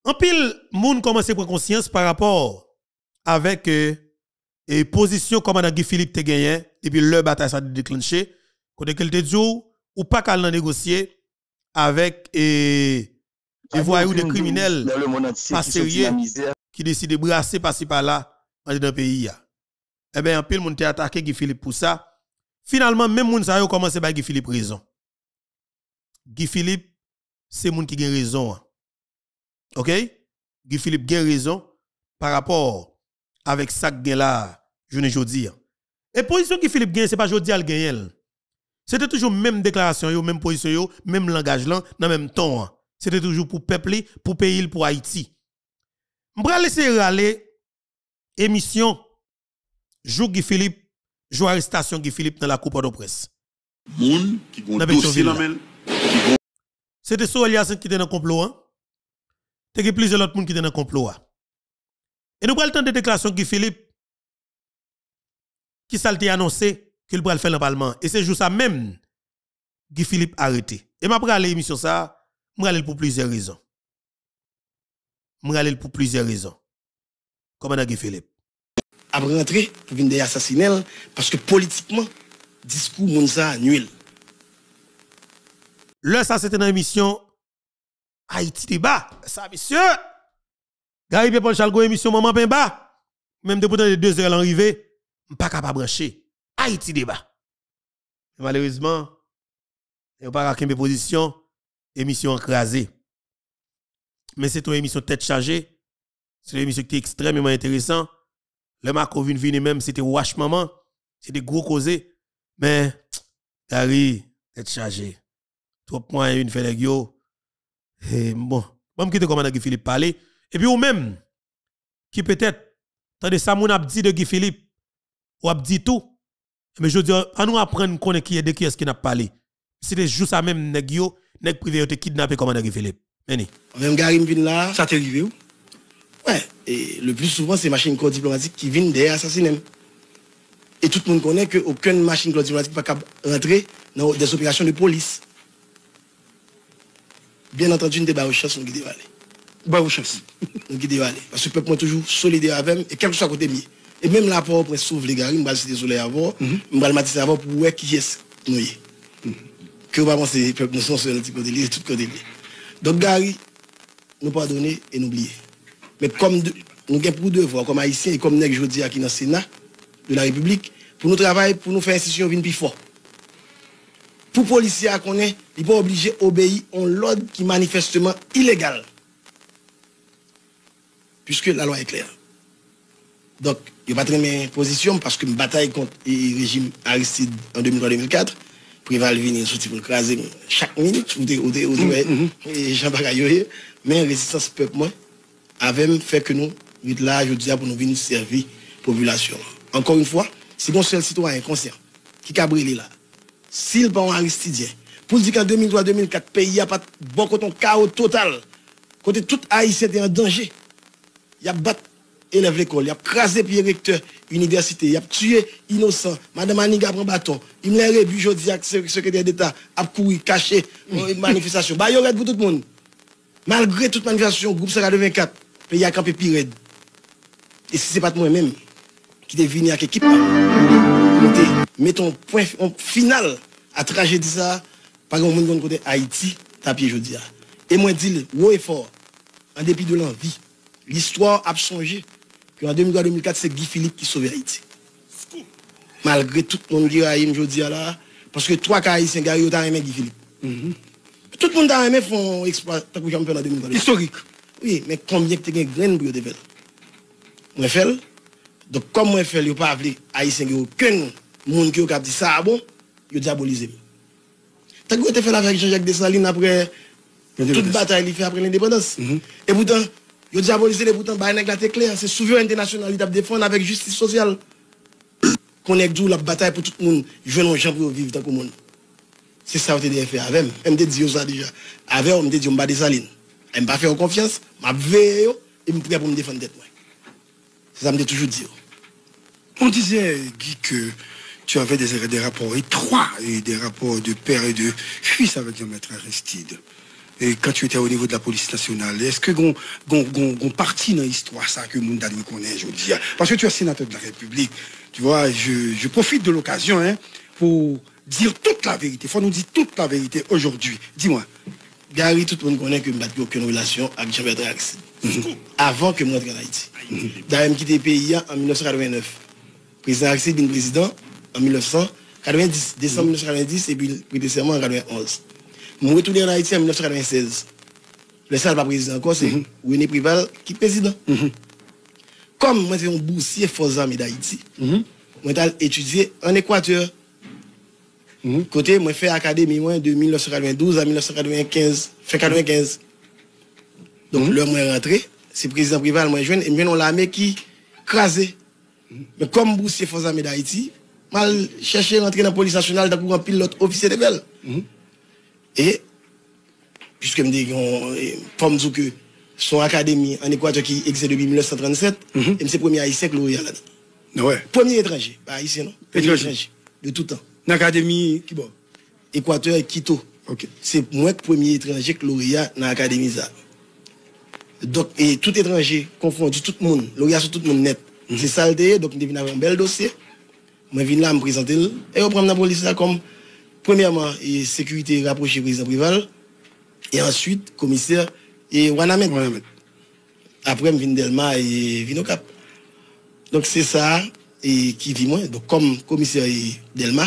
En pile, moun commence à prendre conscience par rapport avec euh, et position commandant Guy Philippe te gagné depuis le bataille ça déclenché côté qu'elle te dit ou pas qu'elle négocier avec et des voyous des criminels pas sérieux. qui décide de brasser par-ci par-là dans le pays. ya. Eh bien, en pile, moun te attaqué Guy Philippe pour ça. Finalement, même moun sa yo commencé par Guy Philippe raison. Guy Philippe, c'est moun qui a raison. hein. OK? Guy Philippe a raison par rapport avec ça que là, je ne jodi. hein. Et position Guy Philippe gagne, c'est pas jodi al gagne. C'était toujours même déclaration, yo, même position, yo, même langage là, dans même ton. hein. C'était toujours pour peuple, pour pays, pour Haïti. M'bra laisser râler émission Jou Guy Philippe, jou arrestation Guy Philippe dans la coupe de presse.
moun qui gon dossier men,
C'était qui était dans le complot. Hein? T'es plusieurs autres monde qui étaient dans le complot. hein. Et nous prenons le temps de déclaration Guy Philippe qui s'est annoncé qu'il pourrait le faire dans le Parlement. Et c'est juste ça même. Guy Philippe arrêté. Et m'a aller l'émission ça, m'a aller pour plusieurs raisons. M'a aller pour plusieurs raisons. Commandant Guy Philippe?
Après rentrer pour venir assassiner parce que politiquement discours moun ça nul.
Là ça c'était une émission Haïti débat. Ça monsieur. Gary Paul Chalgo émission maman Pemba. Même depuis de deux heures l'arrivée, pas capable brancher. Haïti débat. Malheureusement, a pas de position, émission écrasée. Mais c'est une émission tête chargée. C'est une émission qui est extrêmement intéressante. Le Marco vient même, c'était wash maman. C'était gros causé. Mais, Gary, tête chargée. Trop point, une fait yo. Et bon, bon, quitte comment Guy Philippe parler? Et puis, ou même, qui peut-être, tandis ça, mon a dit de Guy Philippe, ou a dit tout. Mais je dis, à nous apprendre qu'on est qui est de qui est-ce qui n'a pas parlé. C'était juste ça même, nèg yo, nèg privé te kidnappé comme Guy Philippe.
Même Gary vient là.
Ça t'est arrivé où?
Ouais, et le plus souvent, c'est machines corps diplomatiques qui viennent derrière assassiner. Et tout le monde connaît qu'aucune machine corps diplomatique ne peut rentrer dans des opérations de police. Bien entendu, nous débat recherche, nous guidons aller.
Bah, vous chasse.
Nous. Parce que le peuple est toujours solidaire avec eux, et quel que soit côté mieux. Et même là, pour après sauver les gars, je vais soleil avant, je vais le matisser avant pour voir qui est nous. Que vous pensez, le peuple nous sommes sur le petit côté tout côté. Donc, Gary, nous pardonner et nous oublier. Met kom nou gen pou devwa, kom Haitien, kom nek jodi aki nan Senat de la Republik, pou nou travay, pou nou fè institisyon vin pi fò. Pou polisya konè, li pou oblige obeyi on l'od ki manifesteman ilegal. Piske la lwa e kler. Dok, yo patre men posisyon, paske m batay kont e rejim Aristide en 2003-2004, pou eval vin yon soti pou l'krasen chak minute, ou de, ou de, ou de, mm-hmm. ou de, jen baka yo ye, men resistans pep mwen, avait fait que nous, là, je dis, pour nous venir servir la population. Encore une fois, c'est mon seul citoyen conscient qui a brûlé là. S'il pas un Aristidien, pour dire qu'en 2003-2004, pays a pas bon côté un chaos total, côté tout Haïtien était en danger, il a battu élève l'école, il a crasé pied recteur université, il a tué innocent, madame Aniga prend bâton, il l'a rebu jodi avec secrétaire d'État, a couru, caché, une manifestation. Bah, il y aurait pour tout le monde. Malgré toute manifestation, groupe 184, pays a campé pire. Et si c'est pas moi-même qui est venu avec l'équipe, mettons point final à tragédie ça, par exemple, monde côté Haïti, tapis jeudi. Et moi, dis haut et fort, en dépit de l'envie, l'histoire a changé. qu'en 2003-2004, c'est Guy Philippe qui sauve Haïti. Malgré tout le monde qui a aujourd'hui là, parce que trois cas haïtiens, Guy Philippe. Tout le monde a aimé font exploit, tant que j'en fais en 2003.
Historique.
Oui, mais combien que tu as graine pour faire Moi, fait. Donc, comme moi, il n'y a pas appelé haïtien, aucun monde qui a dit ça, bon, il a diabolisé. T'as quoi fait avec Jean-Jacques Dessalines après toute bataille qu'il fait après l'indépendance. Et pourtant, il a diabolisé, et pourtant, bah, il a clair, c'est souveraineté nationale, il défendre avec justice sociale. Qu'on ait la bataille pour tout le monde, jouer nos gens pour vivre dans le monde. C'est ça que tu fait avec. Je me dit ça déjà. Avec, on me dit, je me des salines. Je me pas confiance, je veille et je prêt pour me défendre tête. C'est ça que je toujours dit.
On disait, Guy, que tu avais des, rapports étroits et des rapports de père et de fils avec le maître Aristide. Et quand tu étais au niveau de la police nationale, est-ce que gon, gon, gon, gon dans l'histoire ça que monde nous connaît, je dire? Parce que tu es sénateur de la République, tu vois, je, je profite de l'occasion hein, pour dire toute la vérité. faut nous dire toute la vérité aujourd'hui. Dis-moi.
Gary, tout le monde connaît que je n'ai aucune relation avec Jean-Bertrand Aristide. Avant que moi entre en Haïti. D'ailleurs, je quitté le pays en 1989. Président Aristide est président en 1990, décembre 1990, et puis serment en 1991. Je suis retourné en Haïti en 1996. Le seul pas président encore, c'est René Prival qui est président. Comme moi, c'est un boursier armées d'Haïti, moi, j'ai étudié en Équateur. Côté, moi, fait académie moi, de 1992 à 1995, fin 95. Donc, là, moi, rentré, c'est président Prival, moi, jeune, et on l'armée qui crasé. Mais comme boursier Forces armées d'Haïti, mal cherché à rentrer dans la police nationale, d'un coup, un pilote officier de belle. Et, puisque me dit dire que son académie en Équateur qui existe depuis 1937, et c'est le premier haïtien que l'on a là-dedans.
Ouais.
Premier étranger, pas haïtien, non? Premier
Étranger.
de tout temps.
L'académie, qui bon?
Équateur et Quito. C'est moi le premier étranger que lauréat dans l'académie. Donc, et tout étranger, confondu, tout le monde, lauréat sur tout le monde net. C'est ça le dé, donc, je viens avec un bel dossier. Moi, je viens là, me présenter. Et on prend la police là comme, premièrement, et sécurité rapprochée président Prival. Et ensuite, commissaire et Wanamet. Après, je viens Delma et vino Cap. Donc, c'est ça et qui vit moins. Donc, comme commissaire et Delma,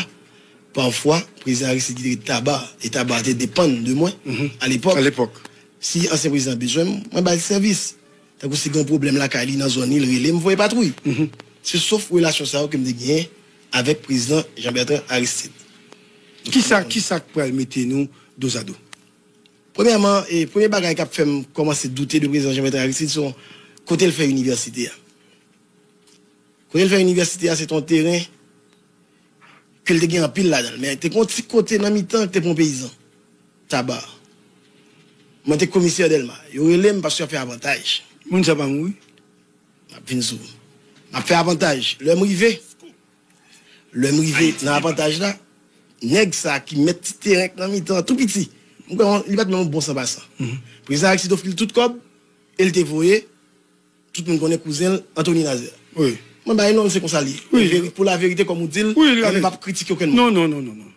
parfois, président Aristide dit tabac et tabac dépend de moi à l'époque.
À l'époque.
Si ancien président a besoin, moi, bah, le service. Que c'est un problème là, Kali, dans la zone, il relève, me voyez patrouille. C'est sauf relation ça que me gagné avec le président Jean-Bertrand Aristide.
Qui ça, qui ça pour mettre nous dos à dos?
Premièrement, et premier bagage qui a fait me commencer à douter du président Jean-Bertrand Aristide, c'est côté le fait université. Côté le fait université, c'est ton terrain ke l te gen apil la dan. Men, te kon ti kote nan mi tan, te pon peyizan. Tabar. Mwen te komisyon del ma. Yo relem pas yo fe avantaj.
Moun sa pa mou?
Map vin sou. Map fe avantaj. Lè mrive. Lè mrive nan avantaj la. Neg sa ki met ti terek nan mi tan, tout piti. Mwen kon, li bat mwen bon san basan. Mm -hmm. Prezant ak si do fil tout kob, el te voye, tout moun konen kouzen, Anthony Nazer.
Oui.
Mwen ba yon se kon sa li. Pou la
verite
kon
moun
dil, an map kritike oken moun.
Non, non, non, non.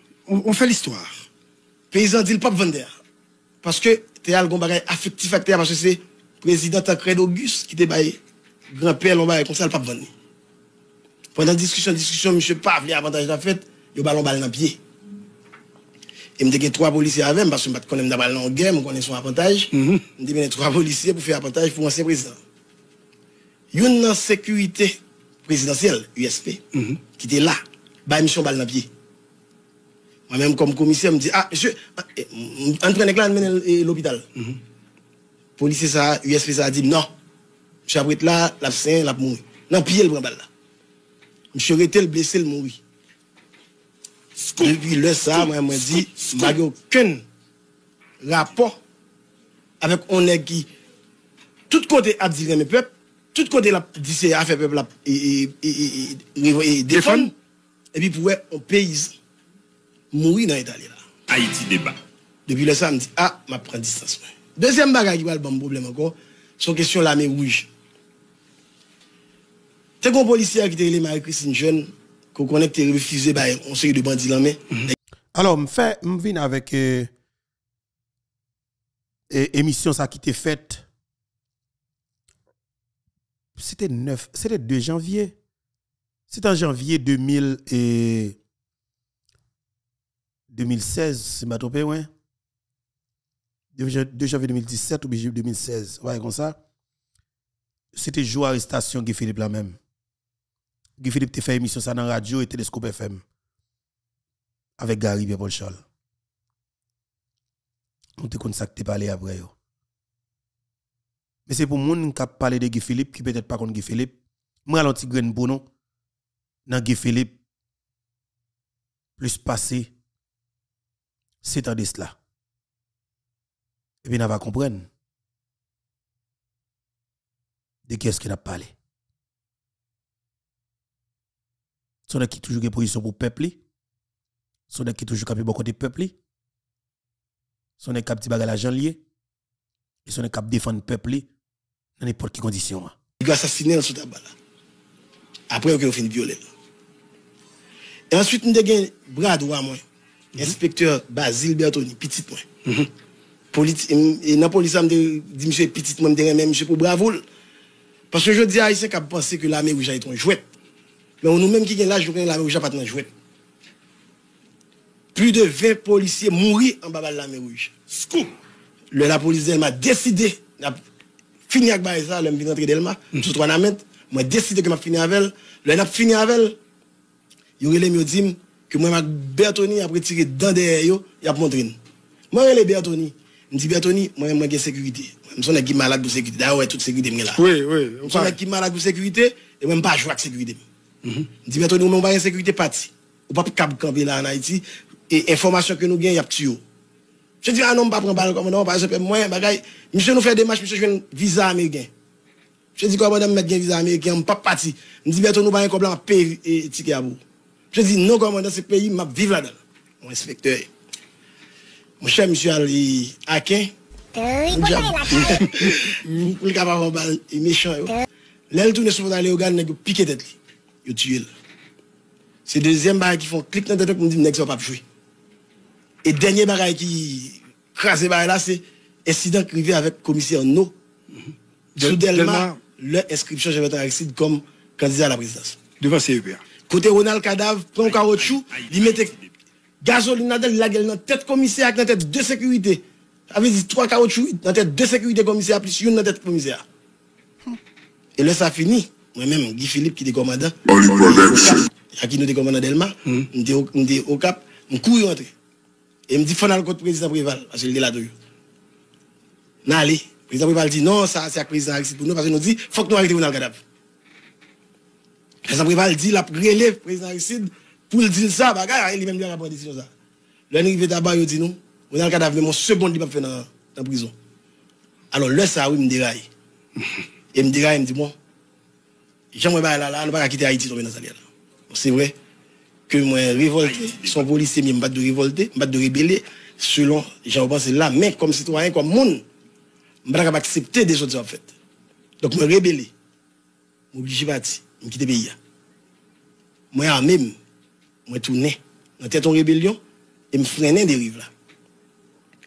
On fè l'histoire.
Peyizan dil pap vende. Paske te al gon bagay afektif ak te a, paske se prezident akred Auguste ki te baye granpè lon baye kon sa l pap vende. Pendan diskusyon, diskusyon, mwen se pa vle avantage la fèt, yo balon bal nan piye. E mwen te gen 3 polisye avèm, paske mwen bat konen nan bal nan gen, mwen konen son avantage. Mm-hmm. Mwen te gen 3 polisye pou fè avantage pou ansyen prezident. Yon nan sekurite... présidentielle USP qui était là, baille mission balle dans pied. Moi-même, comme commissaire, me dit, ah, monsieur, là, mène eh, l'hôpital. Policier, ça, USP, ça a dit, non. Monsieur après là, la sain, la mourir. Non, pied, le prend balle là. Monsieur arrêté, le blessé, le mourir. Depuis le ça, moi, moi, dit, m'a aucun rapport avec on est qui, tout côté a dit mes peuple, tout côté la dit c'est affaire peuple la et et et et- et- et défendre et puis pour un pays mourir dans l'Italie là.
Haïti débat.
Depuis le samedi, ah, m'a prend distance. Deuxième bagage qui va le bon problème encore, c'est question l'armée rouge. C'est un policier qui était Marie-Christine Jeune, qu'on connaît qui refusé par un série de bandits là mais
Alors, je fais, je viens avec euh, émission ça qui était faite. C'était 9, c'était 2 janvier. C'était en janvier 2000 et 2016, si je ne me trompe pas, ouais. 2 janvier 2017 ou bien 2016, ouais, comme ça. C'était jour arrestation Guy Philippe là même. Guy Philippe te fait émission ça dans la radio et Télescope FM avec Gary Pierre Paul Charles. On te tu parlé après. Mais c'est pour moun qui a parlé de Guy Philippe, qui peut-être pas contre Guy Philippe. Moi, un petit grain pour nous. Dans Guy Philippe, plus passé, c'est en de cela. Et puis, on va comprendre de qui est-ce qu'il a parlé. Son qui toujours une position pour le peuple. Son qui toujours capable bon côté peuple. Son qui capable bagarre l'argent lié. Et son cap défendre le peuple dans n'importe quelle condition. hein.
Il a assassiné ce tabac là. Après, on a fini violer. Et ensuite, nous avons bras droit, moi. Inspecteur Basile Bertoni, petit moi. Politi- Et dans la police, je dit, monsieur, petit, je me monsieur, pour bravo. Parce que je dis à Haïtien qui a pensé que l'armée rouge est un jouet. Mais nous-mêmes qui avons l'âge, je l'armée rouge pas un jouet. Plus de 20 policiers mourent en bas de l'armée rouge.
Scoop.
Le, la police d'Elma décidé, fini avec Baïsa, je suis rentré Delma, je suis rentré à moi décidé que je fini avec elle. Là, je fini avec elle. Il y a eu dit que moi, avec Bertoni, après tirer dans derrière, il a montré. Moi, je Bertoni. Je dis Bertoni, moi, je suis sécurité. Je suis malade pour sécurité. D'ailleurs, toute sécurité est là.
Oui, oui.
Je suis malade pour sécurité et même pas jouer avec sécurité. Mhm. Je dis Bertoni, on va une sécurité partie. On ne peut pas camper là en Haïti. Et information que nous gagnons, il y a Je di anon ah pa pran bal komandan, pa sepe mwen bagay. Mse nou fè demache, mse jwen visa Ameriken. Je di komandan mwen gen visa Ameriken, m pa pati. M di beton nou bayen koblan pe etike eh, abou. Je di nou komandan se peyi, m ap vive la dan. Mwen inspektor. Mwen chè msye al aken. Mwen pou l kapa pran bal, e mechan yo. Lèl tou ne sou potan le yo gan, nèk yo pike tèt li. Yo tue l. Se dezyem bagay ki fon klik nan tèt yo, m di m nèk so pap chouy. E denye bagay ki krasi bagay la, se esidan krive
avèk
komisyen nou.
Soudelman,
lè inskripsyon jè mèten aksid kom kandida la prezidans.
Devan CEPA.
Kote Ronald Kadav, pren karotchou, li mette gazolina del lagel nan tèt komisyen ak nan tèt de sekurite. Avè di 3 karotchou nan tèt de sekurite komisyen aplis yon nan tèt komisyen. E lè sa fini, mwen mèm, Guy Philippe ki de komanda. Oli Prodection. Aki nou de komanda Delma, mwen de okap, mwen kou yon rentre. Et il me dit faut aller contre le président Préval parce qu'il est là dedans. N'allez, le président Préval dit non, ça c'est le président Aristide pour nous parce qu'il nous dit faut que nous arrêtions Ronald Cadavre. Le président Préval dit la relève président Aristide pour le dire ça, bagarre, il même lui a pris décision ça. Là, nous arrivons d'abord, il dit nous, on a le cadavre, mais mon second, il va faire dans la prison. Alors là, ça, oui, il me déraille. Et il me déraille, il me dit, bon, j'aimerais pas là, là, on va quitter Haïti tomber dans ça. là. C'est vrai que moi, révolté, son policier, je ne de révolter, je de rébeller, selon, j'en pense là, mais comme citoyen, comme monde, je ne pas capable d'accepter des choses en fait. Donc, je me rébeller, je m'oblige à partir, je quitte le pays. Moi, armé, moi, tourner dans tête en rébellion, et me freiner des rives là.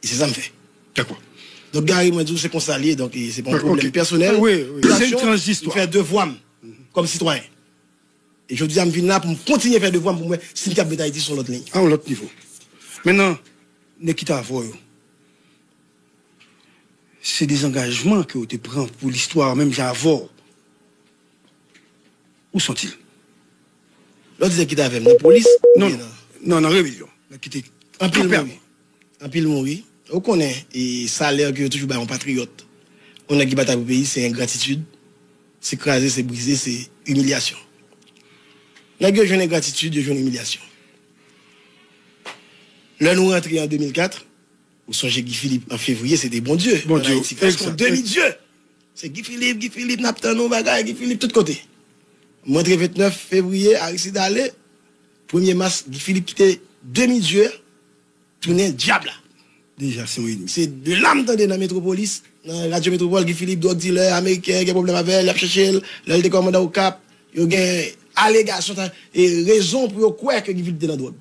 Et c'est ça que je fais.
D'accord.
Donc, Gary, moi, je c'est qu'on s'allie, donc c'est pas un problème personnel.
Oui, oui. C'est une transhistoire.
il fait devoir comme citoyen. Et je dis à là pour continuer à faire devoir pour moi, si je suis Haïti sur l'autre ligne.
À l'autre niveau. Maintenant, ne quitte à voir. C'est des engagements que vous te prends pour l'histoire, même j'ai j'avoue. Où sont-ils
L'autre disait qu'il avec la police
non non. non, non, non, non, rébellion.
En pile, oui. En pile, oui. On connaît. Et ça a l'air que toujours un patriote. On a qui bataille pour pays, c'est ingratitude. C'est craser, c'est briser, c'est humiliation. Nèg yo jwenn gratitude, yo jwenn humiliation. Lè nou rentré en 2004, ou songez Guy Philippe en février, c'était bon Dieu.
Bon Dieu.
demi-dieu. C'est Guy Philippe, Guy Philippe, Naptan, non bagay, Guy Philippe, tout côté. Montré 29 février, Aristide Allé, 1er mars, Guy Philippe quittait demi-dieu, tournait diable.
Déjà, c'est oui.
C'est de l'âme dans la métropolis, dans la métropole, Guy Philippe doit dealer, américain, il y a problème avec, il a cherché, il a commandé au cap, il y a allégations, et raisons pour quoi que Guy de la drogue.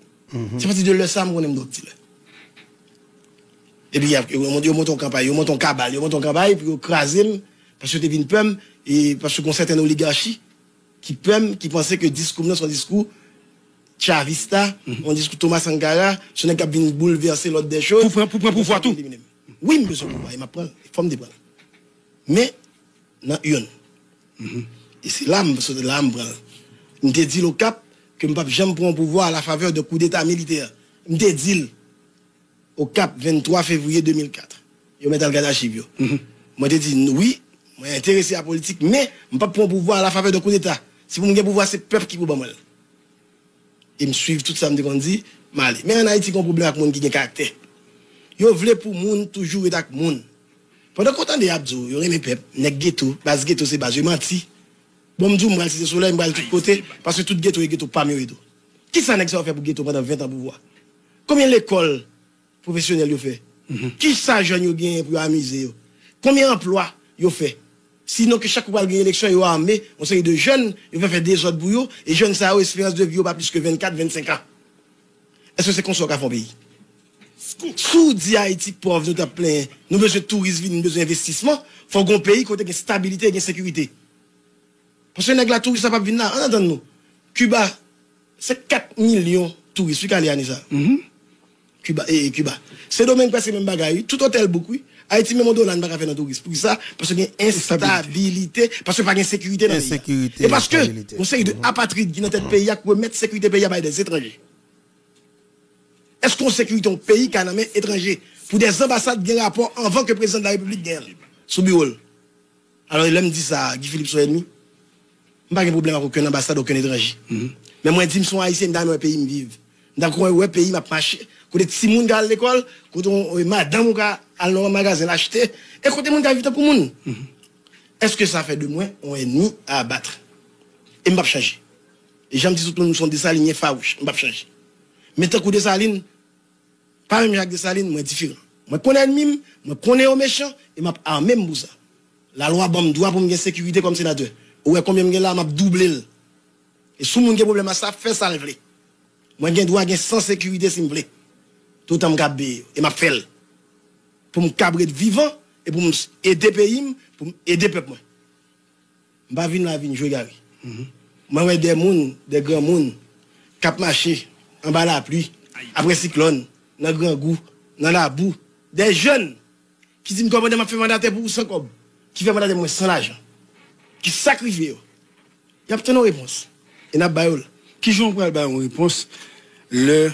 C'est parti de le Sam qu'on aime d'autres. Et puis, ils montent en campagne, ils montent en cabale, ils montent en campagne, puis ils crasent, parce que tu une peur, et parce qu'on certaine oligarchie qui peut, qui pensait que discours, non, son discours, Chavista, mhm. on discours Thomas Sankara, ce n'est qu'à bouleverser l'autre des choses.
Pour prendre pouvoir tout.
Oui, mais besoin pouvoir, il m'apprend, il faut me déprendre. Mais, dans une. Mhm. Et c'est là, c'est là, me prendre. M'te dit au cap que m'pap jamais prendre pouvoir à la faveur de coup d'état militaire. M'te dit au cap 23 février 2004. Yo met al gada chibio. Moi mhm. te dit oui, moi intéressé à la politique mais m'pap prendre pouvoir à la faveur de coup d'état. Si vous me pouvoir c'est peuple qui vous ban moi. Et me suivre tout ça me dit mal. Mais en Haïti qu'on problème avec monde qui gen caractère. Yo vle pour moun toujours et avec moun. Pendant qu'on tande Abdou, yo remet peuple, nek ghetto, base ghetto c'est base, yo menti. Bon mdjou mbral site soleil, mbral tout kote, paske tout ghetto e ghetto pa merido. Ki sa nek sa ou fe pou ghetto pendant 20 an pou vwa? Koumyen l'ekol profesyonel yo fe? Ki sa jen yo gen pou yo amize yo? Koumyen emplwa yo fe? Sinon ke chak ou al gen eleksyon yo ame, on se yi de jen, yo fe fe de zot bou yo, e jen sa ou espérance de vyo pa plus ke 24-25 an. Eske se konso ka fon peyi? Sou di Haïti pov nou ta plen, nou bezwe tourisme, nou bezwe investissement, fon gon peyi kote gen stabilite, gen sekurite. Parce que la touriste ça pas venir là, en attendant nous. Cuba, c'est 4 millions de touristes, qui aller à ça. Cuba et Cuba. C'est domaine que même bagaille, tout hôtel beaucoup. Haïti même on donne pas faire dans tourisme. Pour ça parce qu'il y a instabilité, parce que pas de sécurité dans le pays.
Insécurité,
Et parce que on sait de apatrides qui dans tête pays pour mettre sécurité pays à des étrangers. Est-ce qu'on sécurité un pays qui a un étranger pour des ambassades qui ont rapport avant que le président de la République gagne? Sous bureau Alors il me dit ça, Guy Philippe n'ai pas de problème avec aucune ambassade, aucun étranger. Mais moi, je dis que je suis haïtien, dans un pays, je vis. Dans un pays, je marché. Quand des petits gens à l'école, quand on madame qui a dans un magasin acheté, et quand des gens vite pour moun. Est-ce que ça fait de moi un ennemi à abattre? Et je ne vais pas changer. Et j'aime dire que nous sommes des saliniers farouches, je ne vais pas changer. Mais tant que des salines, Pas même Jacques Dessalines, moi différent. Moi connais ennemi, moi connais au méchant et m'a armé pour ça. La loi bon droit pour me sécurité comme sénateur. Ou e konbyen gen la map double l. E sou moun gen problem a sa, fè sal vle. Mwen gen dwa gen san sekurite si mble. Tout an mkab be, e map fel. Pou mkabret vivan, e pou mede pe im, pou mede pep mwen. Mba vin la vin, jwe gari. Mm -hmm. Mwen wè de moun, de gran moun, kap mache, an ba la pli, apre siklon, nan gran gou, nan la bou. De jen, ki di mkob an de map fè mandate pou ou san kob, ki fè mandate mwen san la jen. Qui sacrifient y a une réponse. Et n'a pas
qui joue pour une réponse. Le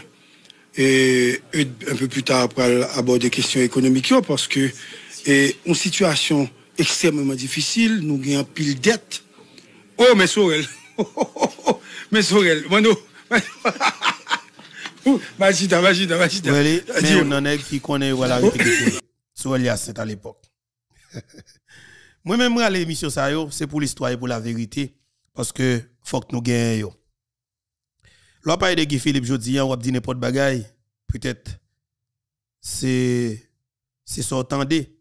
et, un peu plus tard après aborder des questions économiques parce que et une situation extrêmement difficile nous avons pile dette. Oh mais Sorel. Mais Sorel Mano. Magida, Magida, Magida.
mais on en est qui connaît voilà. Sorel Yasset à l'époque. Moi-même, à l'émission, c'est pour l'histoire et pour la vérité. Parce que faut que nous gagnions. Là, pas de Guy Philippe Jodi, on va dire n'importe bagaille. Peut-être, c'est, c'est attendez.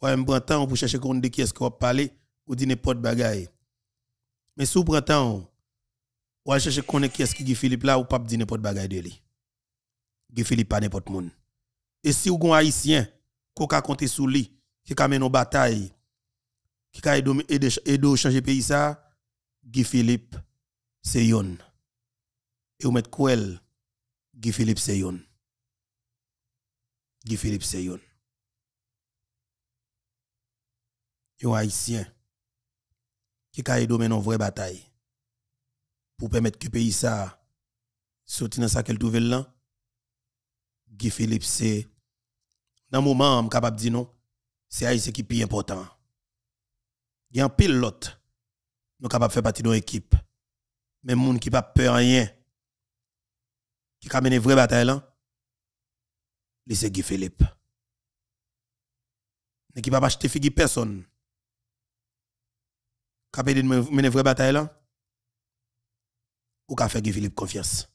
Ouais, un bon temps pour chercher qu'on de qui est-ce qu'on va parler, ou dire n'importe bagaille. Mais si vous prenez temps, va chercher qu'on qui est-ce qui Guy Philippe là, ou pas dire n'importe bagaille de lui. Guy Philippe pas n'importe monde. Et si vous avez un haïtien, qu'on a compté sur lui, qui a mené une bataille, qui a aidé à changer le pays ça, Guy Philippe, c'est yon. Et vous mettez quoi Guy Philippe, c'est yon. Guy Philippe, c'est yon. Yon haïtien qui a aidé à une vraie bataille pour permettre que le pays ça dans sa qu'elle trouve là. Guy Philippe, c'est dans le moment, capable de dire non, c'est haïtien qui est plus important. Il y a un pilote, nous de faire partie d'une équipe. Mais gens qui pas peur rien, qui a mené vraie bataille là, c'est Guy Philippe. Mais qui pas acheter figue personne. Qui a mené vraie bataille là, ou qui fait Guy Philippe confiance.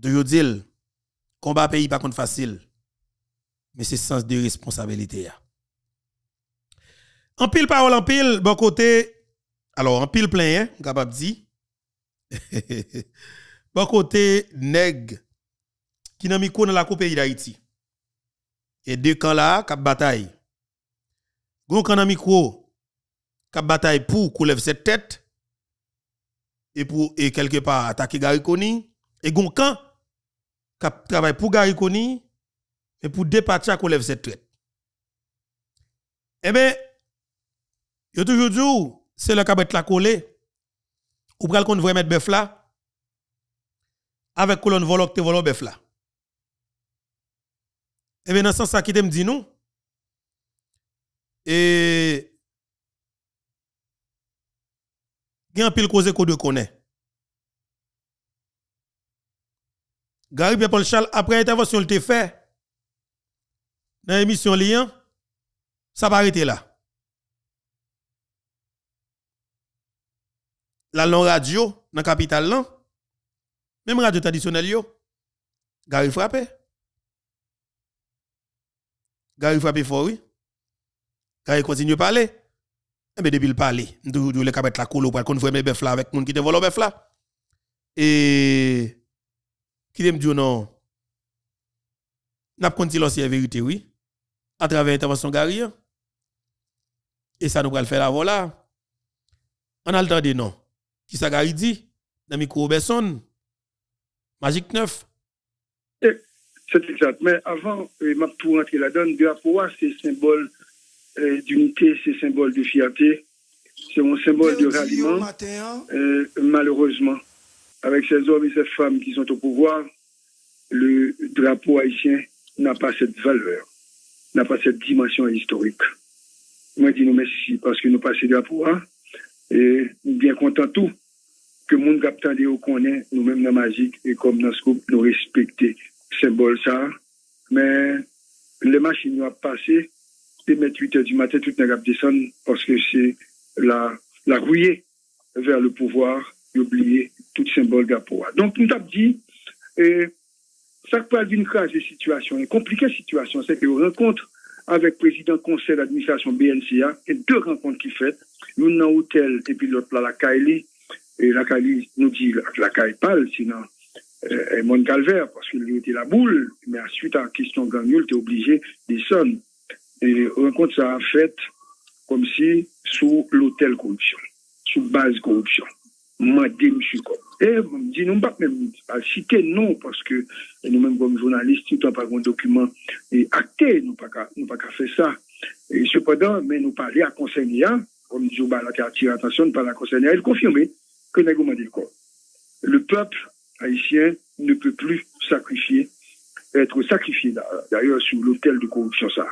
Toujours dire, combat pays pas facile, mais c'est sens de responsabilité. En pile parole, en pile, bon côté, alors en pile plein, hein, capable bon côté, nèg, qui n'a mis dans la coupe d'Haïti. Et deux camps là, cap bataille. Gon camp micro, cap bataille pour qu'on lève cette tête, et pour, et quelque part, attaquer Gariconi. Et gon camp, travaille pour Gariconi, et pour départir qu'on lève cette tête. Eh bien, Yo toujours dit, c'est le cabet la collé. Ou pral qu'on voit mettre bœuf là. Avec colonne volok te volo bœuf là. Et bien, dans ce sens, ça qui te dit nous. Et. Il y a un pile cause de connaît. Gary Paul Charles, après l'intervention, il te fait. Dans l'émission Lien, ça va arrêter là. La long radio dans la capitale là, même radio traditionnelle yo, Gary frappé. Gary frappé fort oui. Gary continue à parler. Et eh bien depuis le parler, nous le cabet la colo pour qu'on voit mes là avec moun qui te vole bœuf là. Et qui dit non? N'a continué la vérité oui? À travers l'intervention Gary. Hein? Et ça nous va le faire la voilà. On a le temps de non qui ça dit? Dans micro Besson. Magique 9
c'est exact. Mais avant ma pour rentrer là-dedans. Drapeau c'est symbole euh, d'unité c'est symbole de fierté. C'est un symbole de ralliement. hein? euh, malheureusement. Avec ces hommes et ces femmes qui sont au pouvoir le drapeau haïtien n'a pas cette valeur n'a pas cette dimension historique. Moi dis nous merci parce que nous passons drapeau hein? et bien content tout que monde captant de connaît nous mêmes dans magique et comme dans ce groupe nous respecter. Symbole ça. Mais les machines ont passé mettre 8 heures du matin tout n'a descendre parce que c'est la la rouillée vers le pouvoir et oublier tout symbole d'apport donc nous avons dit et ça peut être une crasse de situation, une compliquée situation, c'est que rencontre avec le président conseil d'administration BNCA, et deux rencontres qui fait, l'une dans l'hôtel et puis l'autre là, la Kaili, et la Kaili nous dit la Kaili parle, sinon, euh, mon calvaire, parce qu'il était la boule, mais suite à la question gagnule, tu es obligé de descendre. Et rencontre ça a fait comme si sous l'hôtel corruption, sous base corruption. M'a dit, monsieur, comme. Et me dit, non, pas même pas citer non, parce que nous-mêmes, comme journalistes, tout en pas un document et acté, nous pas nous pas qu'à faire ça. Et cependant, mais nous parler à conseiller, comme dit, bah, là, qui a attiré l'attention, nous parler à conseiller, il confirmé avons dit le peuple haïtien ne peut plus sacrifier, être sacrifié d'a- d'ailleurs sur l'autel de corruption, ça.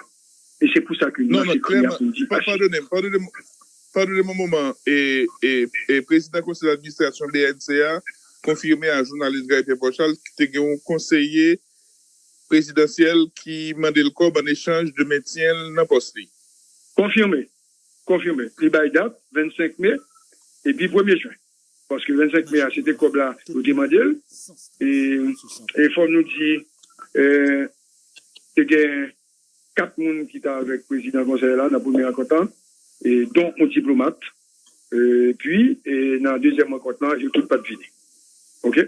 Et c'est pour ça que nous,
Non, non, clairement, Pardonnez-moi, pardonnez-moi. Moment. Et, et, et président conseil d'administration BNCA confirmé à journaliste Gaëtan Pochal que tu un conseiller présidentiel qui mandait le corps en échange de maintien dans le poste.
Confirmé. Confirmé. Il y a date, 25 mai, et puis 1er juin. Parce que 25 mai, c'était comme là, au demandé. Et, et faut nous dire, euh, il a quatre personnes qui étaient avec le président conseil là, dans le premier rencontre, et dont un diplomate. Et puis, et dans le deuxième rencontre, il n'y a tout pas de vini. OK?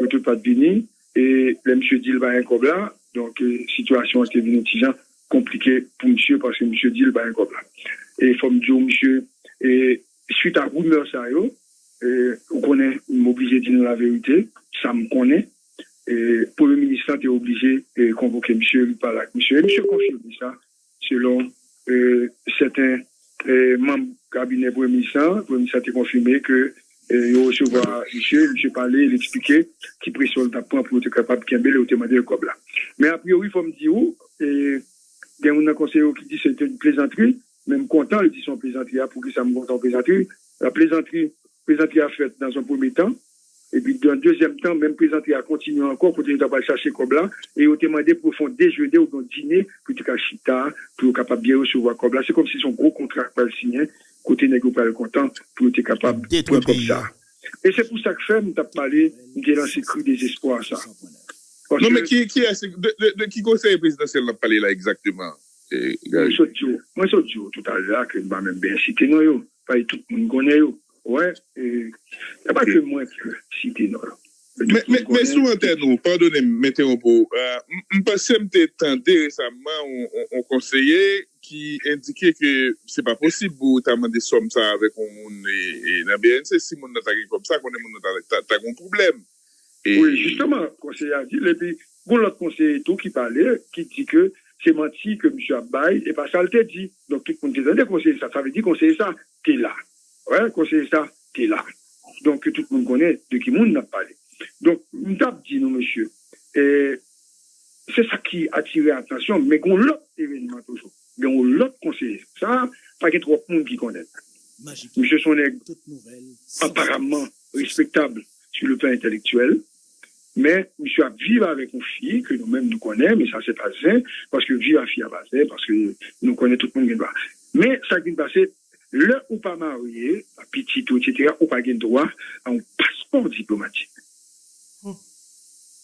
Il tout pas de vini. Et le monsieur dit, il va un là. Donc, euh, situation était venue compliquée pour monsieur parce que monsieur dit, il va un là. Et il faut me dire, monsieur, et suite à rumeur ça, et, on connaît, m'obligé de dire la vérité, ça me connaît. Pour le ministre, est obligé de convoquer monsieur, il parle avec monsieur. Et monsieur ça, selon euh, certains euh, membres du cabinet pour le ministre. Le premier ministre a confirmé que euh, il recevoir monsieur, monsieur parlait, il expliquait qui pression le pour être capable de camber le demandé le cob là. Mais a priori, il faut me dire où, il y a un conseiller qui dit que c'était une plaisanterie, même content, il dit son plaisanterie, ah, pour que ça me compte en plaisanterie. La plaisanterie, plaisanterie a fait dans un premier temps, et puis dans un deuxième temps, même plaisanterie a continué encore, pour qu'il pas chercher comme là, et a demandé pour faire déjeuner ou un dîner, pour que chita, pour être capable de bien recevoir comme là. C'est comme si son gros contrat pas le signé, côté négocié pas le content, pour être capable de
Détruire
comme ça. Et c'est pour ça que fait, nous avons parlé, nous lancé cru désespoir, ça. Parce
Non, mais qui, qui, est, de, de, de qui conseil présidentiel n'a parlé là exactement?
Moi, je dis tout à l'heure que je vais même bien citer nous, yo. Pas tout le monde connaît, yo. ouais, y a pa
ke mwen si te nou. Mè sou antè nou, pardonè mète yon pou, mpase mte tende resamman on konseye ki indike ke se pa posib pou ta mande som sa avèk on moun nan BNC, si moun nan tagè kom sa, konè moun nan tagè yon problem.
Oui, justement, konseye a di, lepi, goun lot konseye tou ki pale, ki di ke se manti ke msou Abay, e pa sa lte di, donk tout moun te tende konseye sa, sa ve di konseye sa, te la. T'es là. Ouais, conseiller ça, t'es là. Donc, tout le monde connaît de qui monde n'a parlé. Donc, nous avons dit, nous, monsieur, et c'est ça qui a attiré l'attention, mais qu'on l'autre événement toujours. Mais on l'autre conseiller. Ça, pas qu'il y ait trop de monde qui connaît. Monsieur Soneg, apparemment respectable sur le plan intellectuel, mais monsieur a vivre avec une fille que nous-mêmes nous connaissons, mais ça c'est pas sain, parce que vivre avec fille à base, parce que nous connaissons tout le monde qui va. Mais ça qui va passer, le ou pas marié, à petit ou etc., ou pas gain droit à un passeport diplomatique.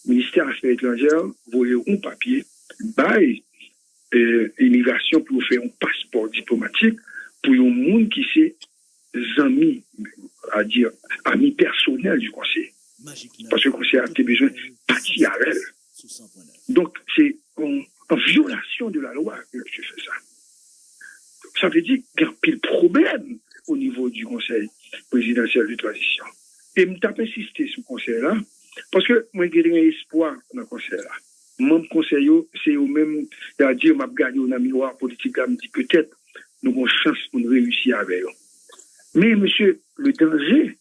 Ministère des Affaires étrangères, voyez un papier, bail, euh, immigration pour faire un passeport diplomatique pour un monde qui c'est amis, à dire, amis personnels du conseil. Parce que le conseil a été besoin de partir à elle. Donc, c'est en, en violation de la loi que je fais ça. Ça veut dire qu'il y a pile problème au niveau du conseil présidentiel de transition. Et je tape insisté sur le conseil là, parce que moi, j'ai un espoir dans le conseil là. Mon conseil, c'est au même, c'est-à-dire, m'a gagné un miroir politique me dit peut-être, nous avons chance pour réussir avec eux. Mais, monsieur, le danger,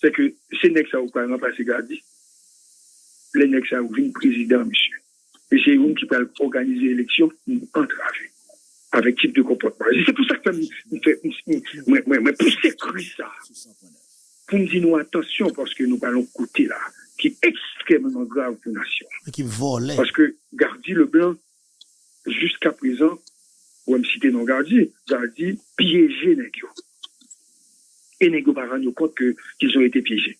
c'est que ces nègres, ça, ou pas, remplacer Gardi. Les ou viennent président, monsieur. Et c'est eux qui peuvent organiser l'élection, nous entraver. Avec type de comportement. Et c'est pour ça que moi, pousser cru ça. Pour nous dire, nous, attention, parce que nous allons côté là, qui est extrêmement grave pour la nation.
Qui volait.
Parce que Gardi Leblanc, jusqu'à présent, ou même citer non Gardi, Gardi piégé nègres. Et nègres par rendre compte que qu'ils ont été piégés.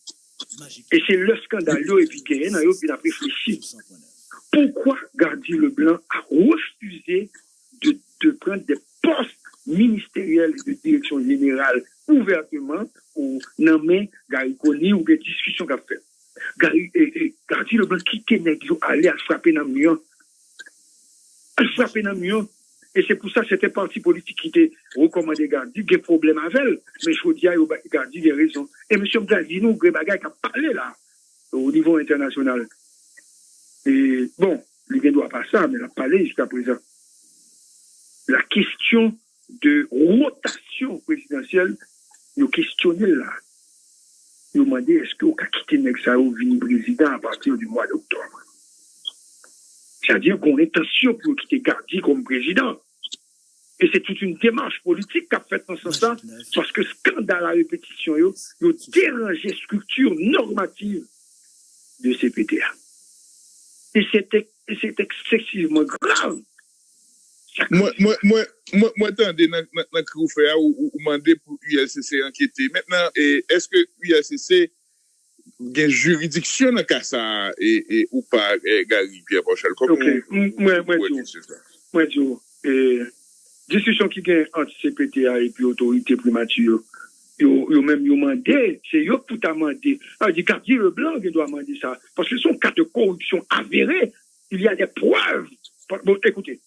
Et c'est le scandale, et puis gagné, dans puis a réfléchi. Pourquoi Gardi Leblanc a refusé de, de prendre des postes ministériels de ouvertement ou nommer Gary Koni ou des discussions qu'a fait. Gary, et, et, Gardi Leblanc quitté Negio, aller à frapper dans le mur? À frapper dans le mur. Et c'est pour ça que c'était parti politique qui était recommandé Gardi, des problèmes avec elle. Mais je vous dis, des raisons. Et M. Gardi, nous, Grébagay, qui a parlé là, au niveau international. Et bon, lui ne doit pas ça, mais il a parlé jusqu'à présent. La question de rotation présidentielle, nous questionnons là. Nous demandons est-ce qu'on a quitté Nexao vini président à partir du mois d'octobre? C'est-à-dire qu'on est sûr pour quitter Gardi comme président. Et c'est toute une démarche politique qu'a fait dans ce sens, parce que scandale à répétition, il a dérangé structure normative de CPTA. Et c'est excessivement grave.
Mwen tande nan krou fè a ou mande pou ULCC anketè. Mètnen, eske ULCC gen juridiksyon nan kasa e, e, ou pa e, gari Pierre Bochel?
Mwen diyo, disisyon ki gen anti-CPTA epi otorite primatio, yo mèm yo mande, se yo tout a mande. A di kardye le blan gen do a mande sa. Paske son kat de korupsyon avéré, il y a de preuve. Bon, ekoute,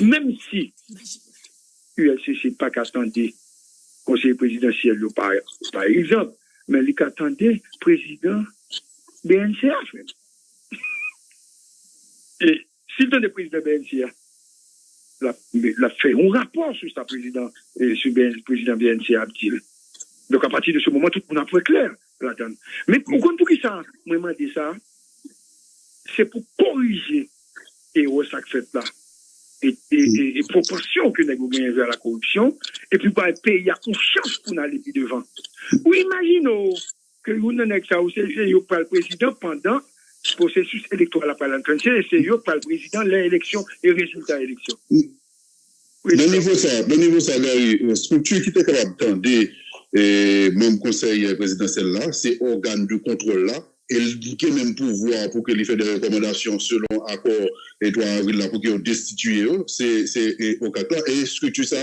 même si ULCC pas qu'attendait conseiller présidentiel, par, par exemple, mais il qu'attendait président BNCA. Et s'il donne le président BNCA, la, la fait un rapport sur sa président, et sur le président BNCA Abdil. Donc à partir de ce moment, tout le monde a fait clair. Mais pourquoi pour qui ça, moi, dit ça, c'est pour corriger et ça fait là. Et, et, et, proportion que nous avons vers la corruption, et puis pas pays a confiance pour aller plus devant. Ou imaginons que nous n'avons ça pas le président pendant le processus électoral l'entretien, et c'est par le président l'élection et résultat de l'élection.
Oui, de niveau ça, de niveau ça, la structure qui était capable d'attendre, et même conseil présidentiel là, c'est organe du contrôle là, et qui même pouvoir pour qu'il fait des recommandations selon accord et 3 avril là pour qu'il destitue c'est au cas et structure ça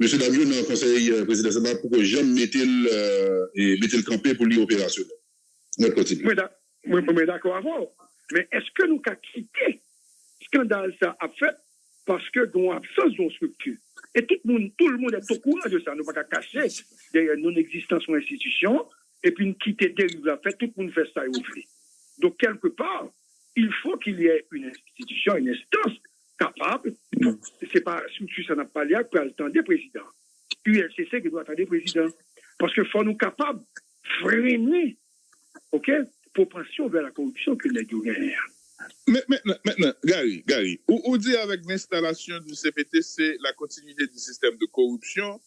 M. Damien dans le conseil présidentiel pour que jamais mette le euh, mette le campé pour.
Oui, mais d'accord. Mais est-ce que nous avons quitté scandale ça a fait parce que dans l'absence d'une structure? Et tout le monde tout le monde est au courant de ça nous pas cacher derrière non-existence de institution et puis une quitter dérive la fait, tout le monde fait ça et ouvrir. Donc, quelque part, il faut qu'il y ait une institution, une instance capable, c'est pas, si ça n'a pas l'air, pour attendre des présidents. ULCC qui doit attendre des présidents. Parce qu'il faut nous capables freiner, OK, propension vers la corruption que nous.
Mais maintenant, maintenant, Gary, Gary, on dit avec l'installation du CPT, c'est la continuité du système de corruption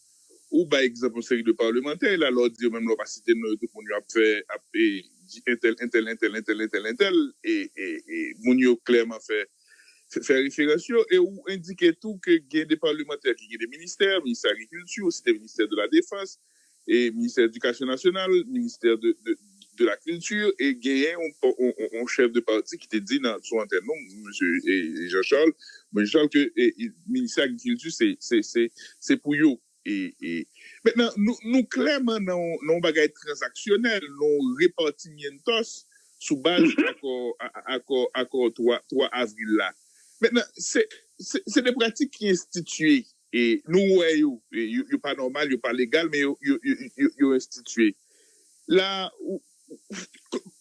ou par exemple une série de parlementaires, là, l'on dit même, l'on va citer tout le a fait, a fait, intel, intel, intel, intel, intel, intel, et, et, clairement fait, fait référence, et ou indiquer tout que y a des parlementaires qui ont des ministères, ministère de l'agriculture, c'était ministère de la défense, et ministère de l'éducation nationale, ministère de, de, de la culture, et un, un, chef de parti qui te dit dans son antenne, monsieur Jean-Charles, Jean-Charles, que le ministère de l'agriculture, c'est pour eux. e... e. Mètenan, nou kleman nou bagay transaksyonel, nou reparti mientos sou baj mm-hmm. akor 3 avril la. Mètenan, se de pratik ki instituye, nou wè yo, yo pa normal, yo pa legal, men yo instituye. La,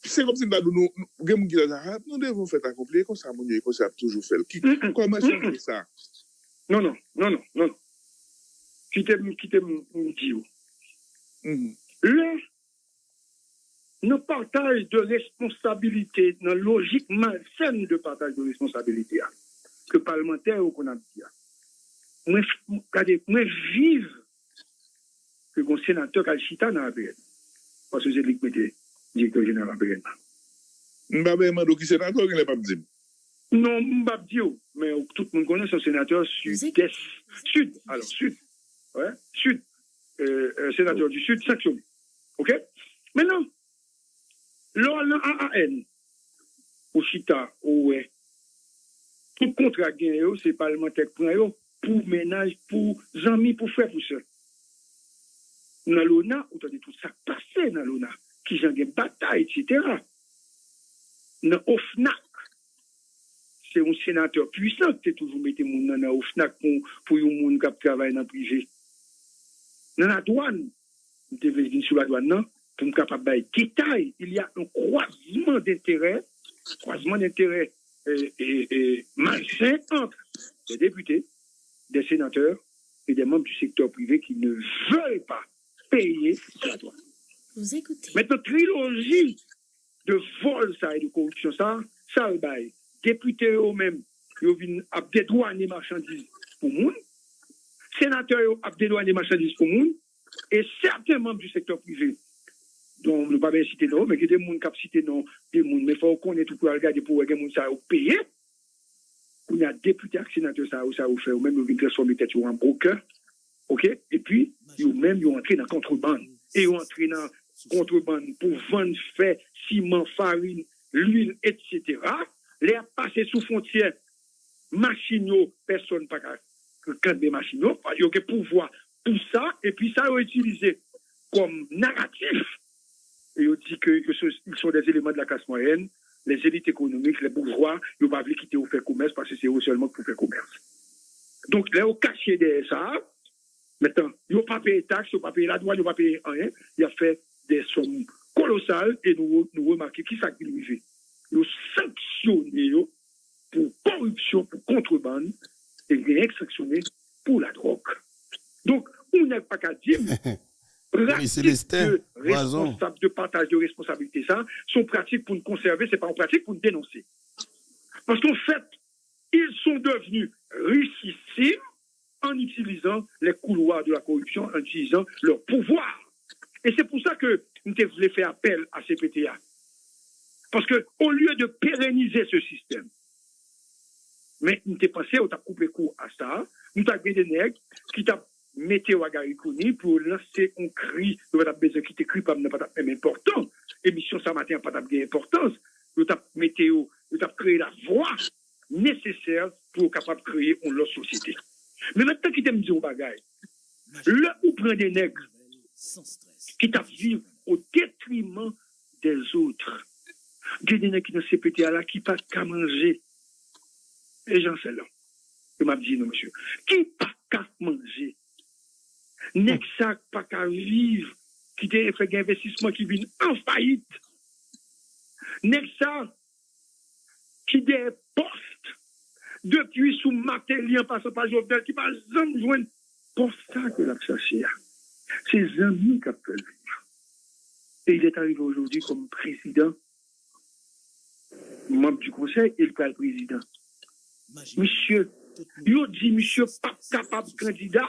se kom se mdadou nou, gen moun gila zahab, nou devon fèt akomple, kon sa moun yo, kon sa ap toujou fèl. Koman chanke sa?
Non, non, non, non, non. non. Qui te dit. Là, nous partage de responsabilité, dans la logique malsaine de partage de responsabilité, que parlementaire ou qu'on a dit. Hein. Moi, moi, vive que mon sénateur Kalchita dans la BN. Parce que c'est lui qui directeur général de la BN.
Mbabe Mando qui sénateur, il n'est pas dit.
Non, Mbabe Dio, mais tout le monde connaît son sénateur sud-est. Sud, alors sud ouais, Sud, euh, euh, sénateur du Sud, sanctionné. OK Maintenant, nan AAN, ou chita, ou we, tout kontra gen yo, se parlementek pran yo, pou menaj, pou zami, pou fwe, pou se. Nan lona, ou tade tout sa pase nan lona, ki jan gen batay, etc. Nan OFNAC, se yon senateur puissant, te toujou mette moun nan OFNAC pou yon moun kap travay nan privé. Nan la douane, te vejdin sou la douane nan, pou m kapap bay detay, il y a un croisement d'intérêt, croisement d'intérêt et, et, et malsain entre des députés, des sénateurs et des membres du secteur privé qui ne veulent pas payer la douane.
Vous écoutez.
Maintenant, trilogie de vol, ça, et de corruption, ça, ça, le bail. Députés eux-mêmes, ils viennent à dédouaner marchandises pour moun. Sénateurs, ils ont dédouaner marchandises pour moun. Et certains membres du secteur privé, dont ne pas citer non, mais a des qui ont cité non, des mais faut qu'on ait tout pour regarder pour que les gens payé. On a député et sénateur, ça, ça, ou fait, ou même, ils viennent transformer tête broker. OK? Et puis, ils même, ont entré dans contrebande. Et ont entré dans contrebande pour vendre fait, ciment, farine, l'huile, etc. Les passer sous frontière, machine, personne pas quand des machines, il y a pouvoir tout ça, et puis ça a utilisé comme narratif. Et ils dit qu'ils sont des éléments de la classe moyenne, les élites économiques, les bourgeois, ils n'ont pas quitter au faire commerce parce que c'est eux seulement pour faire commerce. Donc, là, au caché de ça, maintenant, ils n'ont pas payé taxes, ils n'ont pas payé la douane, ils n'ont pas payé rien. Il a fait des sommes colossales et nous, nous remarquons qui ça. Ils ont sanctionné pour corruption, pour contrebande et ils ont sanctionné pour la drogue. Donc, on n'est pas qu'à dire,
Célestin,
de responsable de partage de responsabilité, ça, sont pratiques pour nous conserver, c'est pas en pratique pour nous dénoncer. Parce qu'en fait, ils sont devenus richissimes en utilisant les couloirs de la corruption, en utilisant leur pouvoir. Et c'est pour ça que nous voulons faire appel à CPTA. Parce que, au lieu de pérenniser ce système, mais nous t'ai pensé, on t'a coupé court à ça, nous t'as des nègres qui t'a Gariconi pour lancer un cri, nous avons besoin qui t'écrit pas pas même important. Matin pas d'importance. Nous t'a météo, nous t'a créé la voie nécessaire pour capable de créer une autre société. Mais maintenant qui t'aime dire au bagaille, là où prend des nègres qui t'a vivre au détriment des autres. Des nègres qui dans CPT là qui pas qu'à manger. Et j'en sais là. Je m'a dit non monsieur. Qui pas qu'à manger? Ça pas qu'à vivre qui te fait un investissement qui vient en faillite? Ça qui des postes depuis sous Matéli en passant par Jovenel qui pas jamais pour ça que l'a cherché. C'est amis qui peuvent vivre. Et il est arrivé aujourd'hui comme président, membre du conseil et le président. Monsieur, il dit, monsieur, pas capable candidat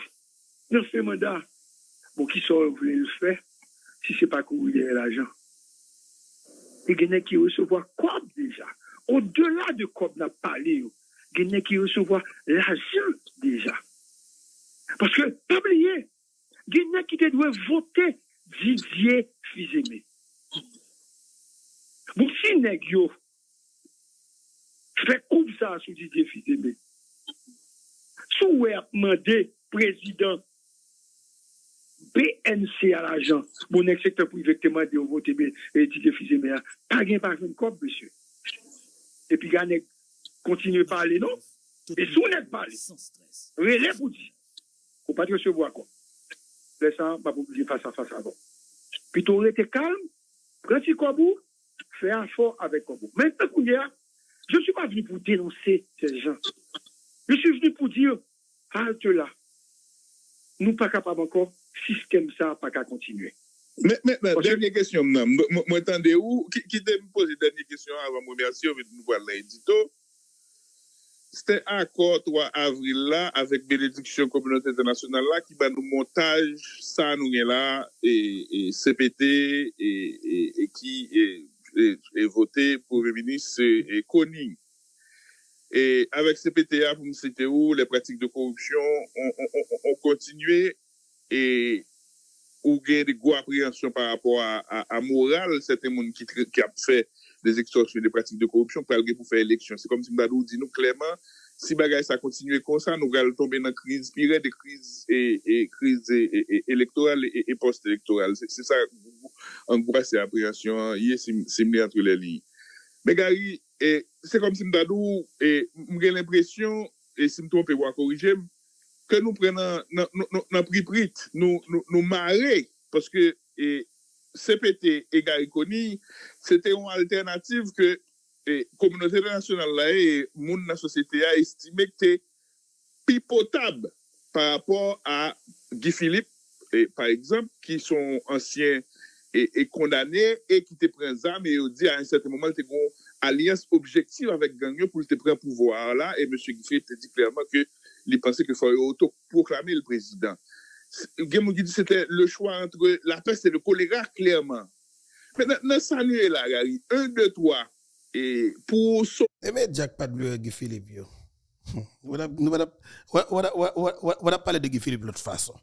dans ce mandat. Bon, qui vous voulez le faire, si c'est pas courir l'argent? Et il qui recevoir quoi déjà? Au-delà de quoi on a parlé, il y qui recevoir l'argent déjà. Parce que, pas oublier, il qui doit voter Didier Fizemé. Bon, si nèg yo fait comme ça sous Didier Fizemé, sous ou a demandé président BNC à l'agent, bon secteur privé qui demande de voter Didier Fizemé, pas gain pas une cop, monsieur. Et puis, gagner, continuer à parler, non? Et si on n'est pas parlé, relais pour dire, faut pas te recevoir quoi. Laisse ça, pas pour dire face à face avant. Puis, tu rester calme, prends petit Kobou, fais un fort avec Kobou. Maintenant, qu'on y a, je ne suis pas venu pour dénoncer ces gens. Je suis venu pour dire, halte là. Nous pas capables encore, système ça, pas qu'à continuer.
Mais, mais, dernière question, m'nam. Moi, attendez où, qui, qui te me pose dernière question avant de remercier, nous voir l'édito. C'était un accord 3 avril là, avec bénédiction communauté internationale là, qui va nous montage, ça nous est là, et, et CPT, et, et, et qui est, est voté pour le ministre, et, et. Et avec CPTA, pour me citer où, les pratiques de corruption ont, ont, ont, ont continué, et ou gen de gros appréhension par rapport à, à, à morale, certains monde qui, qui a fait des extorsions, des pratiques de corruption, pour pour faire élection. C'est comme si Mbadou dit nous clairement, si bagay sa kontinue kon sa, nou gal tombe nan kriz piret de kriz e, e, e, elektoral e post-elektoral. Se sa, an gwa se apriyasyon, ye simne atre le li. Be gari, se kom si mdadou, mgen l'impresyon, si mtompe wakorijem, ke nou pre nan priprit, nou mare, paske sepete e gari koni, se te yon alternatif ke E, kominote renasyonal la e, moun nan sosyete a estime ki te pi potab par rapport a Guy Philippe, et, par exemple, ki son ansyen e, e kondane, e ki te pren zam, e yo di a un certain moment te kon alians objektiv avèk gangyo pou te pren pouvoir la, e M. Guy Philippe te di klèrman ki li pense ki fò yo to proklame le prezident. Gen moun ki di se te le chwa entre la peste et le kolera klèrman. Men nan sa nou e la, Gary, 1, 2, 3, Et pour
Eh mais Jack pas de Guy Philippe yo. On va parler de Guy Philippe de l'autre façon.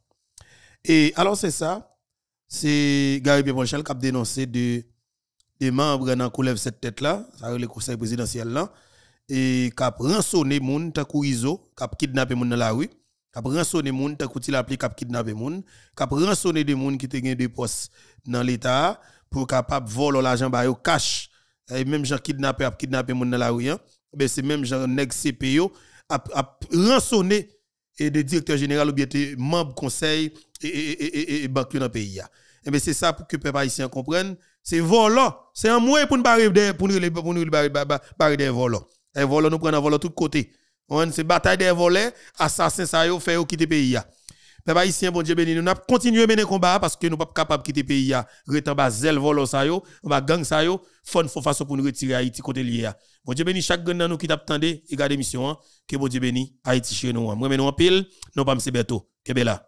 Et alors c'est ça, c'est Gary Pierre qui a dénoncé de des membres dans coulève cette tête là, ça le conseil présidentiel là. Et qui a rançonné moun ta kou Izo, qui a kidnappé moun dans la rue, qui a rançonné moun ta qui a kidnappé moun, qui a rançonné des moun qui te des postes dans l'état pour capable voler l'argent ba yo cash même gens kidnappé a kidnappé moun dans la rue hein. ben c'est même gens nèg CPO a, a rançonné et des directeurs généraux ou bien des membres conseil et et et et, et banque dans pays. Et ben c'est ça pour que peuple haïtien comprenne, c'est volant, c'est un moyen pour nous barrer pour nous pour nous barrer des volants. Et volants nous prendre volant de tous côtés. On c'est bataille des volets, assassins ça yo fait quitter pays. Peuple haïtien bon Dieu béni, nous n'a continuer mener combat parce que nous pas capable quitter le pays bas zel on va gang ça yo, fon faut façon pour nous retirer Haïti côté lié. Bon Dieu béni chaque gang nous qui t'attendait et garder mission hein, que bon Dieu béni Haïti chez nous. hein. Moi nous en pile, non pas Beto. Kebela.